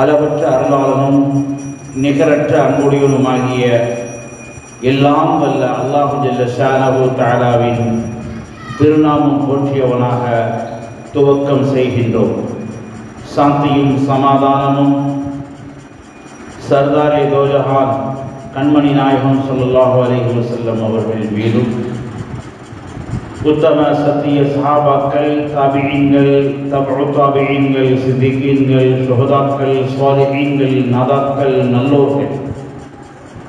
அளவற்ற அருளாளனும் நிகரற்ற அன்புடையவனுமாகிய எல்லாம் வல்ல அல்லாஹு ஜல்ல ஷானஹு தஆலாவின் திருநாமம் போற்றியவனாக துவக்கம் செய்கின்றோம். சாந்தியும் சமாதானமும் சர்தாரே தோஜஹான் கண்மணி நாயகம் சொல்லுல்லாஹு அலைஹி வஸல்லம் அவர்கள் மீதும் உத்தம சத்திய சஹாபாக்கள் தாபியங்கள் தபு தாபியீன்கள் சித்திகீன்கள் சுகதாக்கள் சுவாதிகீன்கள் நாதாக்கள் நல்லோர்கள்.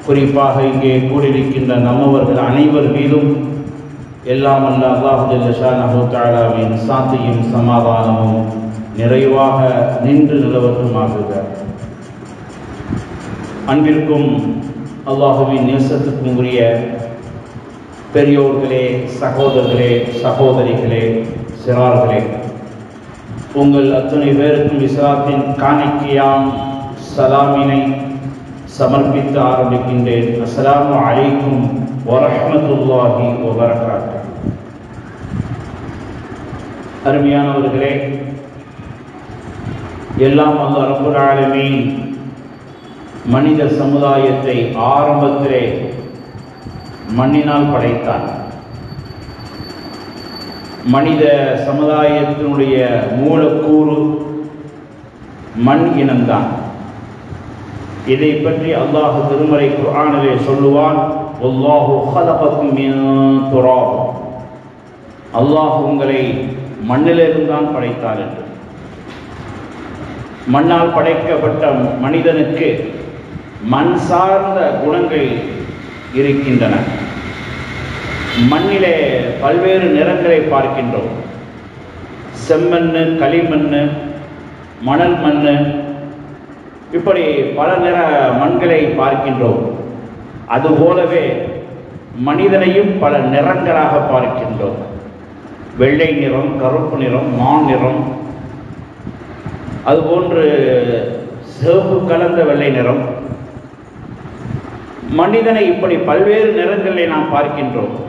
குறிப்பாக இங்கே கூடியிருக்கின்ற நம்மவர்கள் அனைவர் மீதும் எல்லாம் அல்ல அல்லாஹு ஜல்லஷானஹு சாந்தியும் சமாதானமும் நிறைவாக நின்று நிலவட்டுமாகுக. அன்பிற்கும் அல்லாஹுவின் நேசத்துக்கும் உரிய பெரியோர்களே சகோதரர்களே சகோதரிகளே சிறார்களே. உங்கள் அத்தனை பேருக்கும் இஸ்லாத்தின் காணிக்கையாம் சலாமினை சமர்ப்பித்து ஆரம்பிக்கின்றேன். அஸ்லாம் அலைக்கும் வரஹமத்துல்லாஹி வபரகாத்து. அருமையானவர்களே எல்லாம் அல்ல ரப்புல் மனித சமுதாயத்தை ஆரம்பத்திலே மண்ணினால் படைத்தான். மனித சமுதாயத்தினுடைய மூலக்கூறு மண் இனம்தான். இதை பற்றி அல்லாஹ் திருமலை குர்ஆனிலே சொல்லுவான் அல்லாஹு அல்லாஹ் உங்களை மண்ணிலிருந்து தான் படைத்தார் என்று. மண்ணால் படைக்கப்பட்ட மனிதனுக்கு மண் சார்ந்த குணங்கள் இருக்கின்றன. மண்ணிலே பல்வேறு நிறங்களை பார்க்கின்றோம். செம்மண் களிமண் மணல் மண் இப்படி பல நிற மண்களை பார்க்கின்றோம். அதுபோலவே மனிதனையும் பல நிறங்களாக பார்க்கின்றோம். வெள்ளை நிறம் கருப்பு நிறம் மான் நிறம். அதுபோன்று சிவப்பு கலந்த வெள்ளை நிறம். மனிதனை இப்படி பல்வேறு நிறங்களை நாம் பார்க்கின்றோம்.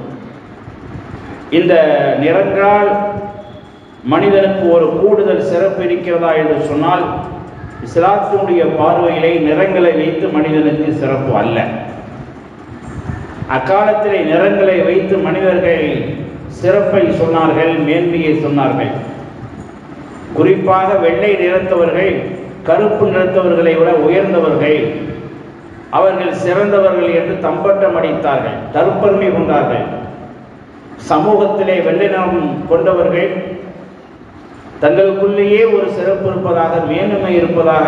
இந்த நிறங்களால் மனிதனுக்கு ஒரு கூடுதல் சிறப்பு இருக்கிறதா என்று சொன்னால் இஸ்லாத்தினுடைய பார்வையிலே நிறங்களை வைத்து மனிதனுக்கு சிறப்பு அல்ல. அக்காலத்திலே நிறங்களை வைத்து மனிதர்கள் சிறப்பை சொன்னார்கள் மேன்மையை சொன்னார்கள். குறிப்பாக வெள்ளை நிறத்தவர்கள் கருப்பு நிறத்தவர்களை விட உயர்ந்தவர்கள். அவர்கள் சிறந்தவர்கள் என்று தம்பட்டம் அடித்தார்கள் தருப்பன்மை கொண்டார்கள். சமூகத்திலே வெள்ளை நிறம் கொண்டவர்கள் தங்களுக்குள்ளேயே ஒரு சிறப்பு இருப்பதாக மேன்மை இருப்பதாக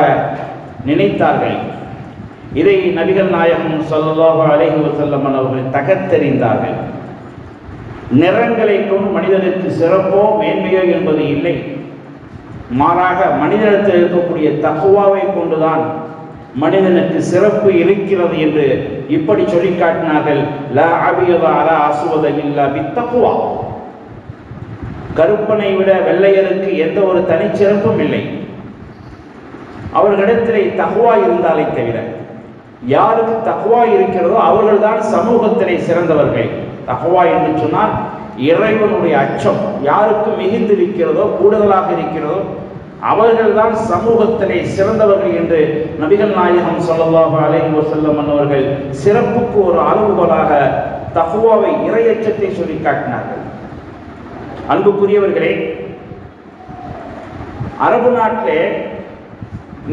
நினைத்தார்கள். இதை நபிகள் நாயகம் ஸல்லல்லாஹு அழகி வஸல்லம் அவர்கள் தகர்த்தெறிந்தார்கள். நிறங்களைக்கும் மனிதனுக்கு சிறப்போ மேன்மையோ என்பது இல்லை. மாறாக மனிதனத்தில் இருக்கக்கூடிய தகுவாவை கொண்டுதான் மனிதனுக்கு சிறப்பு இருக்கிறது என்று இப்படி சொல்லி காட்டினார்கள். லா அபியதா அலா அசுவத இல்லா பித்தகுவா. கருப்பனை விட வெள்ளையருக்கு எந்த ஒரு தனிச்சிறப்பும் இல்லை. அவர்களிடத்திலே தகுவா இருந்தாலே தவிர யாருக்கு தகுவா இருக்கிறதோ அவர்கள்தான் சமூகத்திலே சிறந்தவர்கள். தகுவா என்று சொன்னால் இறைவனுடைய அச்சம் யாருக்கு மிகுந்திருக்கிறதோ கூடுதலாக இருக்கிறதோ அவர்கள்தான் சமூகத்திலே சிறந்தவர்கள் என்று நபிகள் நாயகம் ஸல்லல்லாஹு அலைஹி வஸல்லம் அன்னவர்கள் சிறப்புக்கு ஒரு அளவுகோலாக தகுவாவை இறையச்சத்தை சொல்லி காட்டினார்கள். அன்புக்குரியவர்களே அரபு நாட்டிலே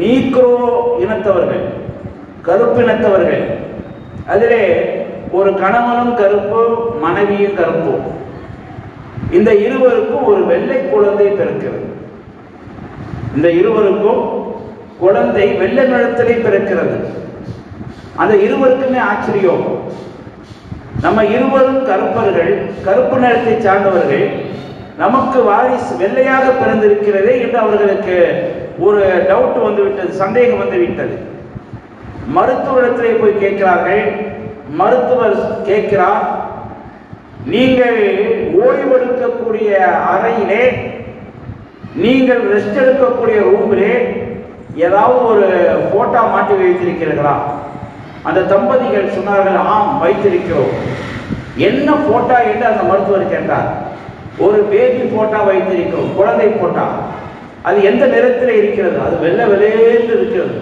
நீக்ரோ இனத்தவர்கள் கருப்பினத்தவர்கள் அதிலே ஒரு கணவனும் கருப்பும் மனைவியும் கருப்பும். இந்த இருவருக்கும் ஒரு வெள்ளை குழந்தை பிறக்கிறது. இந்த இருவருக்கும் குழந்தை வெள்ளை நிறத்திலே பிறக்கிறது. அந்த இருவருக்குமே ஆச்சரியம். நம்ம இருவரும் கருப்பர்கள் கருப்பு நிறத்தை சார்ந்தவர்கள் நமக்கு வாரிசு வெள்ளையாக பிறந்திருக்கிறதே என்று அவர்களுக்கு ஒரு டவுட் வந்து விட்டது சந்தேகம் வந்து விட்டது மருத்துவரிடத்திலே போய் கேட்கிறார்கள். மருத்துவர் கேட்கிறார் நீங்கள் ஓய்வெடுக்கக்கூடிய அறையிலே நீங்கள் ரெஸ்ட் எடுக்கக்கூடிய ரூமிலே ஏதாவது ஒரு போட்டோ மாட்டி வைத்திருக்கிறீர்களா? அந்த தம்பதிகள் சொன்னார்கள் ஆம் வைத்திருக்கிறோம். என்ன போட்டா என்று அந்த மருத்துவர் கேட்டார். ஒரு பேபி போட்டா வைத்திருக்கிறோம் குழந்தை போட்டா அது எந்த நிறத்தில் இருக்கிறது? அது வெள்ளை வெளியேந்து இருக்கிறது.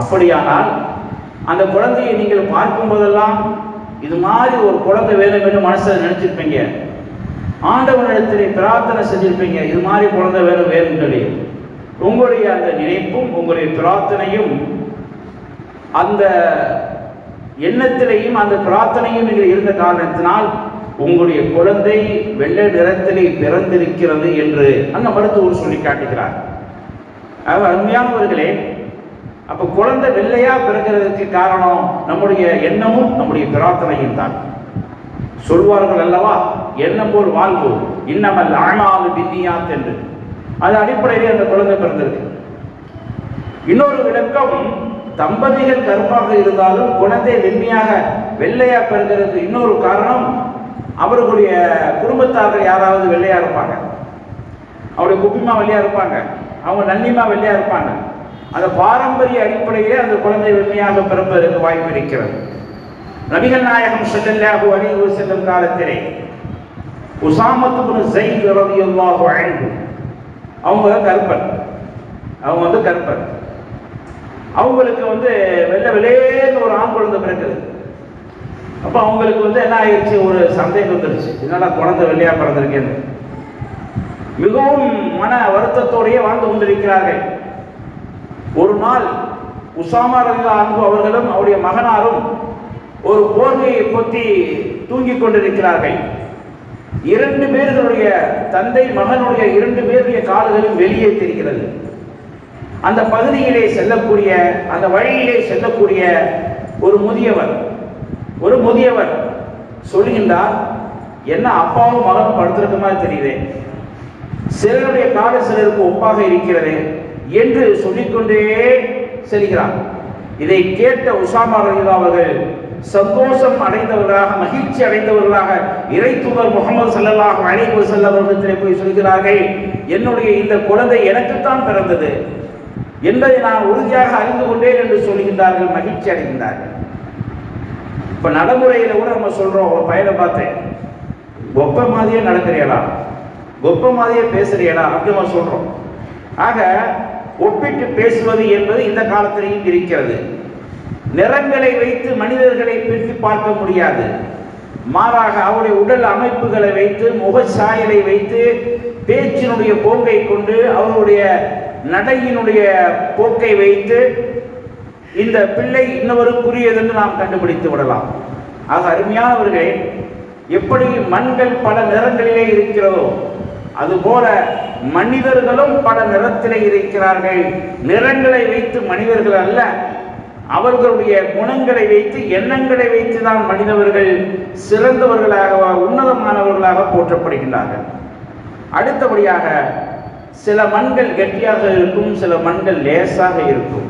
அப்படியானால் அந்த குழந்தையை நீங்கள் பார்க்கும் போதெல்லாம் இது மாதிரி ஒரு குழந்தை வேணும் என்று மனசில் நினைச்சிருப்பீங்க. ஆண்டவனிடத்திலே பிரார்த்தனை செஞ்சிருப்பீங்க. இது மாதிரி குழந்தை வேணும் வேணும் சொல்லி உங்களுடைய அந்த நினைப்பும் உங்களுடைய பிரார்த்தனையும் அந்த எண்ணத்திலையும் அந்த பிரார்த்தனையும் நீங்கள் இருந்த காரணத்தினால் உங்களுடைய குழந்தை வெள்ளை நிறத்திலே பிறந்திருக்கிறது என்று அந்த மருத்துவர் சொல்லி காட்டுகிறார். ஆக அருமையானவர்களே அப்ப குழந்தை வெள்ளையா பிறக்கிறதுக்கு காரணம் நம்முடைய எண்ணமும் நம்முடைய பிரார்த்தனையும் தான். சொல்வார்கள் அல்லவா? எண்ணம் போல் வாழ்வு? இன்னமல் ஆனாலு பின்னியாத் என்று. அது அடிப்படையிலே அந்த குழந்தை பிறந்திருக்கு. இன்னொரு விளக்கம் தம்பதிகள் கருப்பாக இருந்தாலும் குழந்தை வெண்மையாக வெள்ளையா பிறந்ததுக்கு இன்னொரு காரணம் அவர்களுடைய குடும்பத்தார்கள் யாராவது வெள்ளையா இருப்பாங்க. அவருடைய குப்பிமா வெள்ளையா இருப்பாங்க. அவங்க நன்னிமா வெள்ளையா இருப்பாங்க. அந்த பாரம்பரிய அடிப்படையிலே அந்த குழந்தை வெண்மையாக பிறப்பதற்கு வாய்ப்பு இருக்கிறது. நபிகள் நாயகம் செல்லல்லாஹு அலைஹி வஸல்லம் காலத்திலே உசாமத்து பின் ஸைத் ரலியல்லாஹு அன்ஹு. அவங்க கருப்பன் அவங்க வந்து கருப்பன் அவங்களுக்கு வந்து வெள்ள வெளியேன்னு ஒரு ஆண் குழந்தை பிறக்குது. அப்போ அவங்களுக்கு வந்து என்ன ஆயிடுச்சு ஒரு சந்தேகம் வந்துடுச்சு என்னடா குழந்தை வெள்ளையா பிறந்திருக்கேன்னு. மிகவும் மன வருத்தத்தோடையே வாழ்ந்து கொண்டிருக்கிறார்கள். ஒரு நாள் உசாமா ரலிலா அன்பு அவர்களும் அவருடைய மகனாரும் ஒரு போர்வையை பொத்தி தூங்கிக் கொண்டிருக்கிறார்கள். இரண்டு பேர்களுடைய தந்தை மகனுடைய இரண்டு பேருடைய கால்களும் வெளியே தெரிகிறது. அந்த பகுதியிலே செல்லக்கூடிய அந்த வழியிலே செல்லக்கூடிய ஒரு முதியவர் ஒரு முதியவர் சொல்கின்றார் என்ன அப்பாவும் மகனும் படுத்திருக்க மாதிரி தெரியுது. சிலருடைய கால சிலருக்கு ஒப்பாக இருக்கிறது என்று சொல்லிக்கொண்டே செல்கிறார். இதை கேட்ட உஷாமா அவர்கள் சந்தோஷம் அடைந்தவர்களாக மகிழ்ச்சி அடைந்தவர்களாக இறைத்துவர் முகமது ஸல்லல்லாஹு அழைப்பு வஸல்லம் அவர்களிடத்திலே போய் சொல்கிறார்கள் என்னுடைய இந்த குழந்தை எனக்குத்தான் பிறந்தது. என்பதை நான் உறுதியாக அறிந்து கொண்டேன் என்று சொல்கின்றார்கள் மகிழ்ச்சி அடைகின்றார்கள். இப்ப நடைமுறையில கூட நம்ம சொல்றோம் ஒரு பையனை பார்த்தேன். ஒப்ப மாதிரியே நடக்கிறியடா. ஒப்ப மாதிரியே பேசுறியடா அப்படி நம்ம சொல்றோம். ஆக ஒப்பிட்டு பேசுவது என்பது இந்த காலத்திலையும் இருக்கிறது. நிறங்களை வைத்து மனிதர்களை பிரித்து பார்க்க முடியாது. மாறாக அவருடைய உடல் அமைப்புகளை வைத்து முக சாயலை வைத்து பேச்சினுடைய போக்கை கொண்டு அவருடைய நடையினுடைய போக்கை வைத்து இந்த பிள்ளை இன்னவருக்குரியது என்று நாம் கண்டுபிடித்து விடலாம். ஆக அருமையானவர்களே எப்படி மண்கள் பல நிறங்களிலே இருக்கிறதோ அதுபோல மனிதர்களும் பல நிறத்திலே இருக்கிறார்கள். நிறங்களை வைத்து மனிதர்கள் அல்ல அவர்களுடைய குணங்களை வைத்து எண்ணங்களை வைத்து தான் மனிதவர்கள் சிறந்தவர்களாக உன்னதமானவர்களாக போற்றப்படுகின்றார்கள். அடுத்தபடியாக சில மண்கள் கெட்டியாக இருக்கும் சில மண்கள் லேசாக இருக்கும்.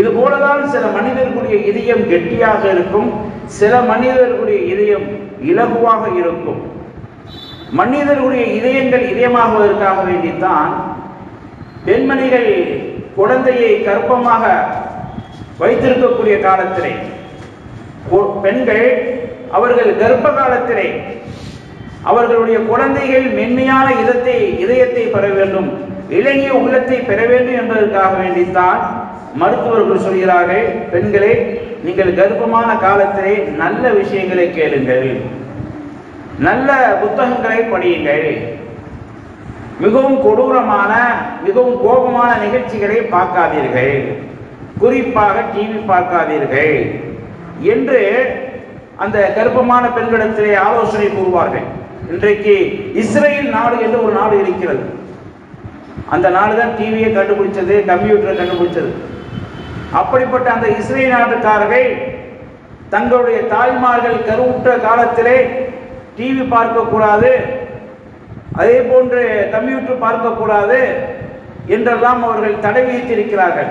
இது போலதான் சில மனிதர்களுடைய இதயம் கெட்டியாக இருக்கும் சில மனிதர்களுடைய இதயம் இலகுவாக இருக்கும். மனிதர்களுடைய இதயங்கள் இதயமாகுவதற்காக வேண்டித்தான் பெண்மணிகள் குழந்தையை கர்ப்பமாக வைத்திருக்கக்கூடிய காலத்திலே. பெண்கள் அவர்கள் கர்ப்ப காலத்திலே அவர்களுடைய குழந்தைகள் மென்மையான இதத்தை இதயத்தை பெற வேண்டும் இளைய உள்ளத்தை பெற வேண்டும் என்பதற்காக வேண்டித்தான் மருத்துவர்கள் சொல்கிறார்கள் பெண்களே நீங்கள் கர்ப்பமான காலத்திலே நல்ல விஷயங்களை கேளுங்கள். நல்ல புத்தகங்களை படியுங்கள். மிகவும் கொடூரமான மிகவும் கோபமான நிகழ்ச்சிகளை பார்க்காதீர்கள். குறிப்பாக டிவி பார்க்காதீர்கள் என்று அந்த கர்ப்பமான பெண்களிடத்திலே ஆலோசனை கூறுவார்கள். இன்றைக்கு இஸ்ரேல் நாடு என்று ஒரு நாடு இருக்கிறது. அந்த நாடு தான் டிவியை கண்டுபிடிச்சது கம்ப்யூட்டரை கண்டுபிடிச்சது. அப்படிப்பட்ட அந்த இஸ்ரேல் நாட்டுக்காரர்கள் தங்களுடைய தாய்மார்கள் கருவுற்ற காலத்திலே டிவி பார்க்கக்கூடாது அதே போன்று கம்ப்யூட்டர் பார்க்கக்கூடாது என்றெல்லாம் அவர்கள் தடை விதித்திருக்கிறார்கள்.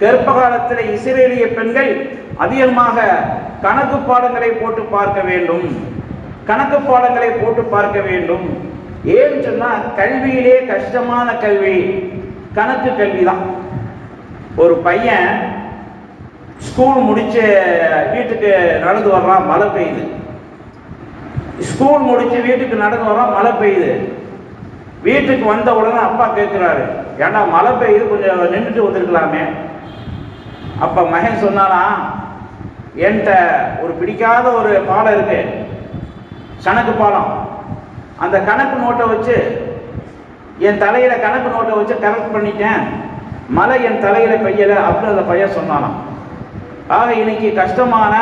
கர்ப்ப காலத்தில் இஸ்ரேலிய பெண்கள் அதிகமாக கணக்கு பாடங்களை போட்டு பார்க்க வேண்டும். கணக்கு பாடங்களை போட்டு பார்க்க வேண்டும். ஏன்னு சொன்னால் கல்வியிலே கஷ்டமான கல்வி. கணக்கு கல்வி தான் ஒரு பையன் ஸ்கூல் முடிச்சு வீட்டுக்கு நடந்து வர்றான் மழை பெய்யுது. ஸ்கூல் முடிச்சு வீட்டுக்கு நடந்து வர்றான் மழை பெய்யுது. வீட்டுக்கு வந்த உடனே அப்பா கேட்குறாரு ஏன்னா மழை பெய்யுது கொஞ்சம் நின்றுட்டு வந்திருக்கலாமே. அப்ப மகன் சொன்னானா என்கிட்ட ஒரு பிடிக்காத ஒரு பாலம் இருக்கு. கணக்கு பாலம். அந்த கணக்கு நோட்டை வச்சு என் தலையில கணக்கு நோட்டை வச்சு கரெக்ட் பண்ணிட்டேன். மழை என் தலையில பெய்யல. அப்படின்னு அந்த பையன் சொன்னானாம். ஆக இன்னைக்கு கஷ்டமான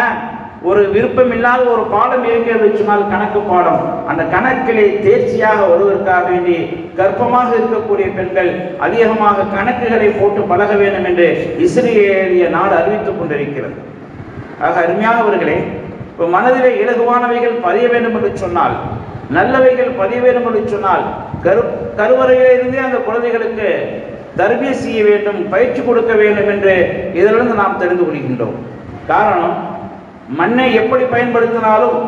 ஒரு விருப்பம் இல்லாத ஒரு பாடம் இருக்கிறது சொன்னால் கணக்கு பாடம். அந்த கணக்கிலே தேர்ச்சியாக வருவதற்காக வேண்டி கர்ப்பமாக இருக்கக்கூடிய பெண்கள் அதிகமாக கணக்குகளை போட்டு பழக வேண்டும் என்று இஸ்ரேலிய நாடு அறிவித்துக் கொண்டிருக்கிறது. ஆக அருமையானவர்களே இப்போ மனதிலே இலகுவானவைகள் பதிய வேண்டும் என்று சொன்னால் நல்லவைகள் பதிய வேண்டும் என்று சொன்னால் கரு கருவறையிலிருந்தே அந்த குழந்தைகளுக்கு தர்பிய செய்ய வேண்டும் பயிற்சி கொடுக்க வேண்டும் என்று இதிலிருந்து நாம் தெரிந்து கொள்கின்றோம். காரணம் மண்ணை எப்படி பயன்படுத்தினாலும்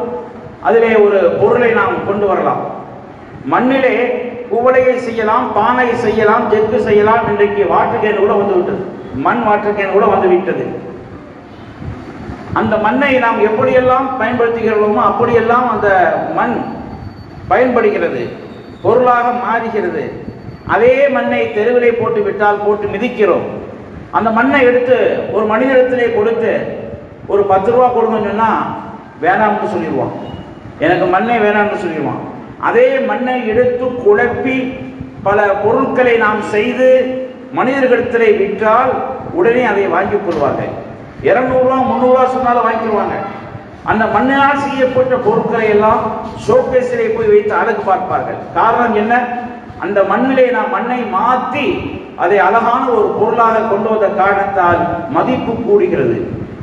அதிலே ஒரு பொருளை நாம் கொண்டு வரலாம். மண்ணிலே குவளையை செய்யலாம் பானை செய்யலாம் ஜெக்கு செய்யலாம் இன்றைக்கு வாட்டுக்கேன் கூட வந்து விட்டது. மண் வாட்டுக்கேன் கூட வந்து விட்டது. அந்த மண்ணை நாம் எப்படியெல்லாம் பயன்படுத்துகிறோமோ அப்படியெல்லாம் அந்த மண் பயன்படுகிறது பொருளாக மாறுகிறது. அதே மண்ணை தெருவிலே போட்டு விட்டால் போட்டு மிதிக்கிறோம். அந்த மண்ணை எடுத்து ஒரு மனிதனிடத்திலே கொடுத்து ஒரு பத்து ரூபா கொடுங்கன்னு சொன்னால் வேணாம்னு சொல்லிடுவான். எனக்கு மண்ணே வேணாம்னு சொல்லிடுவான். அதே மண்ணை எடுத்து குழப்பி பல பொருட்களை நாம் செய்து மனிதர்களிடத்திலே விற்றால் உடனே அதை வாங்கி கொள்வார்கள். இரநூறுவா முந்நூறுவா சொன்னாலும் வாங்கிடுவாங்க அந்த மண்ணால் செய்யப்பட்ட பொருட்களை எல்லாம் ஷோகேஸிலே போய் வைத்து அழகு பார்ப்பார்கள். காரணம் என்ன? அந்த மண்ணிலே நாம் மண்ணை மாற்றி அதை அழகான ஒரு பொருளாக கொண்டு வந்த காரணத்தால் மதிப்பு கூடுகிறது.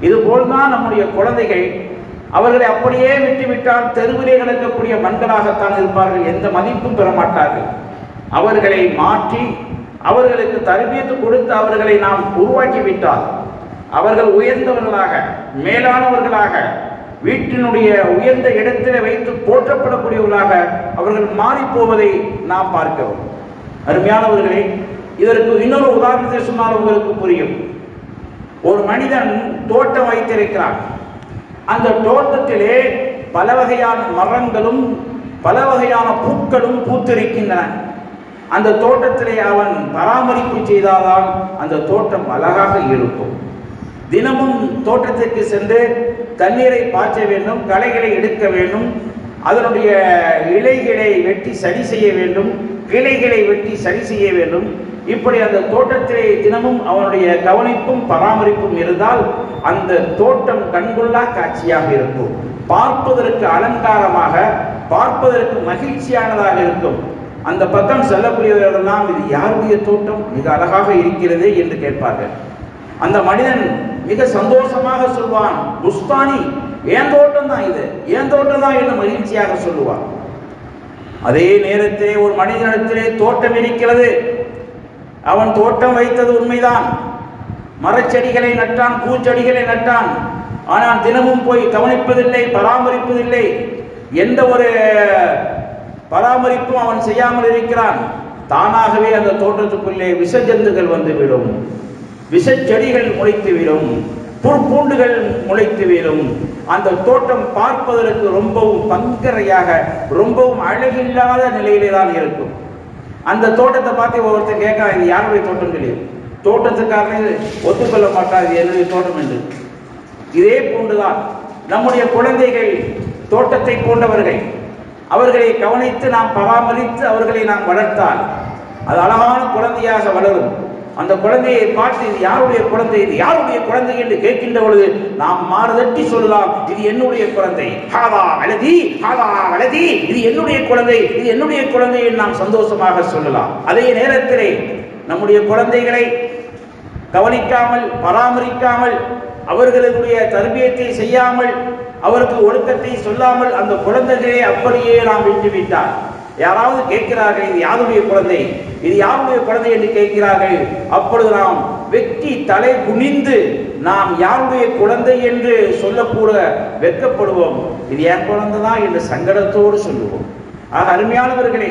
இது போல்தான் நம்முடைய குழந்தைகள். அவர்களை அப்படியே விட்டுவிட்டால் தெருவிலே கிடக்கக்கூடிய மண்களாகத்தான் இருப்பார்கள். எந்த மதிப்பும் பெற மாட்டார்கள் அவர்களை மாற்றி அவர்களுக்கு தரபியத்து கொடுத்து அவர்களை நாம் உருவாக்கி விட்டால் அவர்கள் உயர்ந்தவர்களாக மேலானவர்களாக வீட்டினுடைய உயர்ந்த இடத்திலே வைத்து போற்றப்படக்கூடியவர்களாக அவர்கள் மாறி போவதை நாம் பார்க்கிறோம். அருமையானவர்களே இதற்கு இன்னொரு உதாரணத்தை சொன்னால் உங்களுக்கு புரியும். ஒரு மனிதன் தோட்டம் வைத்திருக்கிறான். அந்த தோட்டத்திலே பல வகையான மரங்களும் பல வகையான பூக்களும் பூத்திருக்கின்றன. அந்த தோட்டத்திலே அவன் பராமரிப்பு செய்தால்தான் அந்த தோட்டம் அழகாக இருக்கும். தினமும் தோட்டத்திற்கு சென்று தண்ணீரை பாய்ச்ச வேண்டும் களைகளை எடுக்க வேண்டும் அதனுடைய இலைகளை வெட்டி சரி செய்ய வேண்டும் கிளைகளை வெட்டி சரி செய்ய வேண்டும். இப்படி அந்த தோட்டத்திலே தினமும் அவனுடைய கவனிப்பும் பராமரிப்பும் இருந்தால் அந்த தோட்டம் கண்கொள்ளா காட்சியாக இருக்கும். பார்ப்பதற்கு அலங்காரமாக பார்ப்பதற்கு மகிழ்ச்சியானதாக இருக்கும். அந்த பக்கம் செல்லக்கூடியவர்களெல்லாம் இது யாருடைய தோட்டம்? மிக அழகாக இருக்கிறது என்று கேட்பார்கள். அந்த மனிதன் மிக சந்தோஷமாக சொல்வான் புஸ்தானி ஏன் தோட்டம் தான் இது? ஏன் தோட்டம் தான் என்று மகிழ்ச்சியாக சொல்லுவான். அதே நேரத்திலே ஒரு மனிதனிடத்திலே தோட்டம் இருக்கிறது. அவன் தோட்டம் வைத்தது உண்மைதான். மரச்செடிகளை நட்டான் பூச்செடிகளை நட்டான். ஆனால் தினமும் போய் கவனிப்பதில்லை பராமரிப்பதில்லை. எந்த ஒரு பராமரிப்பும் அவன் செய்யாமல் இருக்கிறான். தானாகவே அந்த தோட்டத்துக்குள்ளே விஷஜந்துகள் வந்துவிடும். விஷச்செடிகள் முளைத்துவிடும். புற்பூண்டுகள் முளைத்துவிடும் அந்த தோட்டம் பார்ப்பதற்கு ரொம்பவும் பங்கரையாக ரொம்பவும் அழகில்லாத நிலையிலே தான் இருக்கும். அந்த தோட்டத்தை பார்த்து ஒருத்தர் கேட்கலாம் இது யாருடைய தோட்டம் தெரியும் தோட்டத்துக்காரனே ஒத்துக்கொள்ள மாட்டார் இது என்னுடைய தோட்டம் என்று. இதே போன்றுதான் நம்முடைய குழந்தைகள் தோட்டத்தை போன்றவர்கள் அவர்களை கவனித்து நாம் பராமரித்து அவர்களை நாம் வளர்த்தால் அது அழகான குழந்தையாக வளரும். அந்த குழந்தையை பார்த்து இது யாருடைய குழந்தை? இது யாருடைய குழந்தை? என்று கேட்கின்ற பொழுது நாம் மாறுதட்டி சொல்லலாம் இது என்னுடைய குழந்தை. ஹாதா அழதி ஹாதா அழதி இது என்னுடைய குழந்தை இது என்னுடைய குழந்தை என்று நாம் சந்தோஷமாக சொல்லலாம். அதே நேரத்திலே நம்முடைய குழந்தைகளை கவனிக்காமல் பராமரிக்காமல் அவர்களுடைய தர்பியத்தை செய்யாமல் அவருக்கு ஒழுக்கத்தை சொல்லாமல் அந்த குழந்தைகளை அப்படியே நாம் விட்டுவிட்டார் யாராவது கேட்கிறார்கள் இது யாருடைய குழந்தை? இது யாருடைய குழந்தை என்று கேட்கிறார்கள்? அப்பொழுது நாம் வெட்டி தலை குனிந்து நாம் யாருடைய குழந்தை என்று சொல்லக்கூட வெட்கப்படுவோம். இது என் குழந்தை தான் என்று சங்கடத்தோடு சொல்லுவோம். ஆக அருமையானவர்களே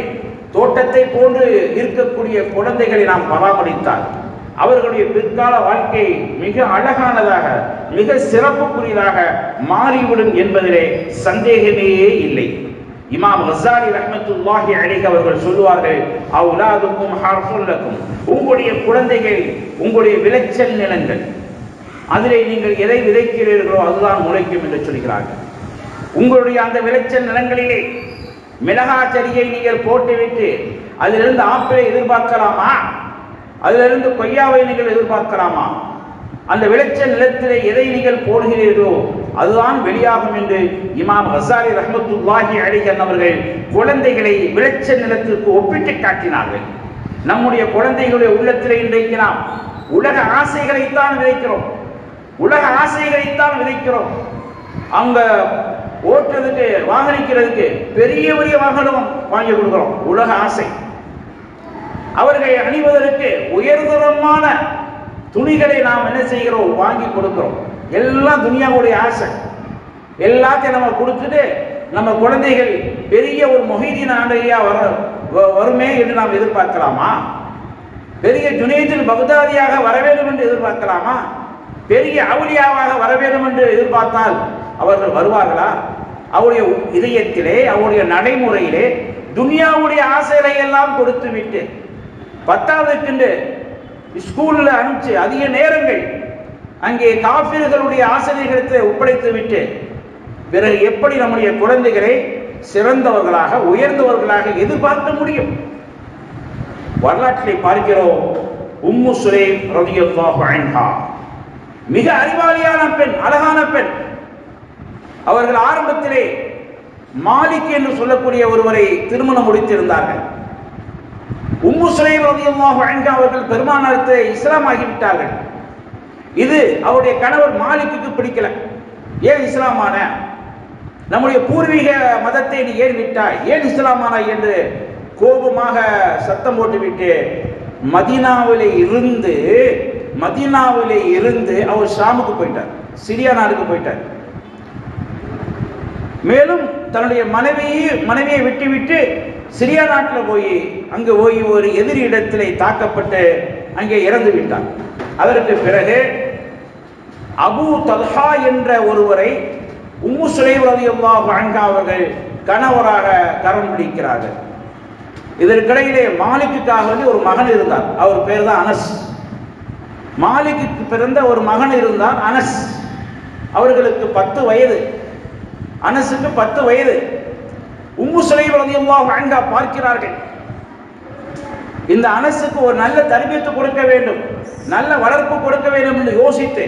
தோட்டத்தை போன்று இருக்கக்கூடிய குழந்தைகளை நாம் பராமரித்தால் அவர்களுடைய பிற்கால வாழ்க்கை மிக அழகானதாக மிக சிறப்புக்குரியதாக மாறிவிடும் என்பதிலே சந்தேகமே இல்லை. இமாம் ஹசாரி ரஹமத்துல்லாஹி அலைஹி அவர்கள் சொல்லுவார்கள் அவுலாதுக்கும் ஹர்ஃபுல்லக்கும் உங்களுடைய குழந்தைகள் உங்களுடைய விளைச்சல் நிலங்கள் அதிலே நீங்கள் எதை விதைக்கிறீர்களோ அதுதான் முளைக்கும் என்று சொல்கிறார்கள். உங்களுடைய அந்த விளைச்சல் நிலங்களிலே மிளகா செடியை நீங்கள் போட்டுவிட்டு அதிலிருந்து ஆப்பிளை எதிர்பார்க்கலாமா? அதிலிருந்து கொய்யாவை நீங்கள் எதிர்பார்க்கலாமா? அந்த விளைச்சல் நிலத்திலே எதை நீங்கள் போடுகிறீர்களோ அதுதான் வெளியாகும் என்று இமாம் ஹசாரி ரஹமத்துல்லாஹி அலிகன் அவர்கள் குழந்தைகளை விளைச்சல் நிலத்திற்கு ஒப்பிட்டு காட்டினார்கள். நம்முடைய குழந்தைகளுடைய உள்ளத்திலே இன்றைக்கு நாம் உலக ஆசைகளைத்தான் விதைக்கிறோம். உலக ஆசைகளைத்தான் விதைக்கிறோம். அங்க ஓட்டுறதுக்கு வாகனிக்கிறதுக்கு பெரிய பெரிய வாகனம் வாங்கி கொடுக்கிறோம். உலக ஆசை. அவர்களை அணிவதற்கு உயர்தரமான துணிகளை நாம் என்ன செய்கிறோம்? வாங்கி கொடுக்கிறோம். எல்லாம் துனியாவுடைய ஆசை. எல்லாத்தையும் நம்ம கொடுத்துட்டு நம்ம குழந்தைகள் பெரிய ஒரு மொஹிதீன் ஆண்டையா வர வருமே என்று நாம் எதிர்பார்க்கலாமா? பெரிய ஜுனைதில் பகுதாதியாக வர வேண்டும் என்று எதிர்பார்க்கலாமா? பெரிய அவுலியாவாக வர வேண்டும் என்று எதிர்பார்த்தால் அவர்கள் வருவார்களா? அவருடைய இதயத்திலே அவருடைய நடைமுறையிலே துனியாவுடைய ஆசைகளை எல்லாம் கொடுத்து விட்டு பத்தாவதுக்கு ஸ்கூலில் அனுப்பிச்சு அதிக நேரங்கள் அங்கே காப்பீர்களுடைய ஆசிரியர்களுக்கு ஒப்படைத்து விட்டு பிறகு எப்படி நம்முடைய குழந்தைகளை சிறந்தவர்களாக உயர்ந்தவர்களாக எதிர்பார்க்க முடியும்? வரலாற்றை பார்க்கிறோம் உம்மு சுரேம் ரலியல்லாஹு அன்ஹா. மிக அறிவாளியான பெண் அழகான பெண். அவர்கள் ஆரம்பத்திலே மாலிக் என்று சொல்லக்கூடிய ஒருவரை திருமணம் முடித்திருந்தார்கள். உம்மு சுலைம் ரலியல்லாஹு அன்ஹா அவர்கள் பெருமானத்தை இஸ்லாம் ஆகிவிட்டார்கள். இது அவருடைய கணவர் மாலிக்கு பிடிக்கல. ஏன் இஸ்லாமான? நம்முடைய பூர்வீக மதத்தை நீ ஏன் விட்டாய் ஏன் இஸ்லாமானாய் என்று கோபமாக சத்தம் போட்டுவிட்டு மதினாவிலே இருந்து மதீனாவிலே இருந்து அவர் ஷாமுக்கு போயிட்டார் சிரியா நாடுக்கு போயிட்டார். மேலும் தன்னுடைய மனைவியை மனைவியை விட்டுவிட்டு சிரியா நாட்டில் போய் அங்கு போய் ஒரு எதிரி இடத்திலே தாக்கப்பட்டு அங்கே இறந்து விட்டார். அதற்கு பிறகு அபு தல்ஹா என்ற ஒருவரை உம்மு சுலைம் ரலியல்லாஹு அவர்கள் கணவராக கரம் பிடிக்கிறார்கள். இதற்கிடையிலே மாலிக்குக்காக வேண்டி ஒரு மகன் இருந்தார். அவர் பேர் தான் அனஸ். மாலிக்கு பிறந்த ஒரு மகன் இருந்தார் அனஸ். அவர்களுக்கு பத்து வயது. அனசுக்கு பத்து வயது. உம்மு சுலைம் ரலியல்லாஹு அன்ஹா பார்க்கிறார்கள். இந்த அனசுக்கு ஒரு நல்ல தர்பியத்து கொடுக்க வேண்டும். நல்ல வளர்ப்பு கொடுக்க வேண்டும் என்று யோசித்து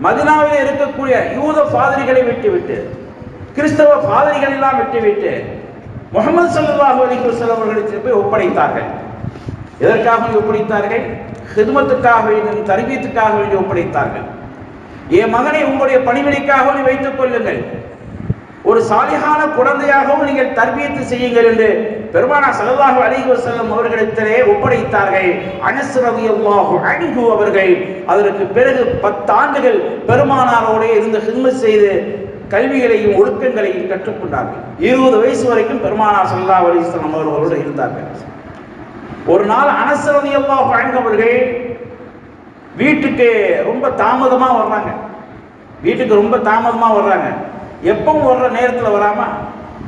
மதினாவில் இருக்கக்கூடிய யூத பாதிரிகளை விட்டுவிட்டு கிறிஸ்தவ பாதிரிகள் எல்லாம் விட்டுவிட்டு முகமது ஸல்லல்லாஹு அலைஹி அவர்களுக்கு போய் ஒப்படைத்தார்கள். எதற்காக ஒப்படைத்தார்கள்? ஹிதுமத்துக்காக வேண்டும் தர்பியத்துக்காக வேண்டி ஒப்படைத்தார்கள். என் மகனை உங்களுடைய பணிவிடைக்காக வைத்துக் கொள்ளுங்கள். ஒரு சாலிகான குழந்தையாகவும் நீங்கள் தர்பியத்து செய்யுங்கள் என்று பெருமானா ஸல்லல்லாஹு அலைஹி செல்லும் அவர்களிடத்திலே ஒப்படைத்தார்கள். அனஸ் ரலியல்லாஹு அன்ஹு அவர்கள் அதற்கு பிறகு பத்தாண்டுகள் ஆண்டுகள் இருந்து ஹிதமத் செய்து கல்விகளையும் ஒழுக்கங்களையும் கற்றுக்கொண்டார்கள். இருபது வயசு வரைக்கும் பெருமானார் ஸல்லல்லாஹு அலைஹி அவர்களோடு இருந்தார்கள். ஒரு நாள் அனஸ் ரலியல்லாஹு அன்ஹு அவர்கள் வீட்டுக்கு ரொம்ப தாமதமாக வர்றாங்க. வீட்டுக்கு ரொம்ப தாமதமாக வர்றாங்க. எப்பவும் வர்ற நேரத்தில் வராம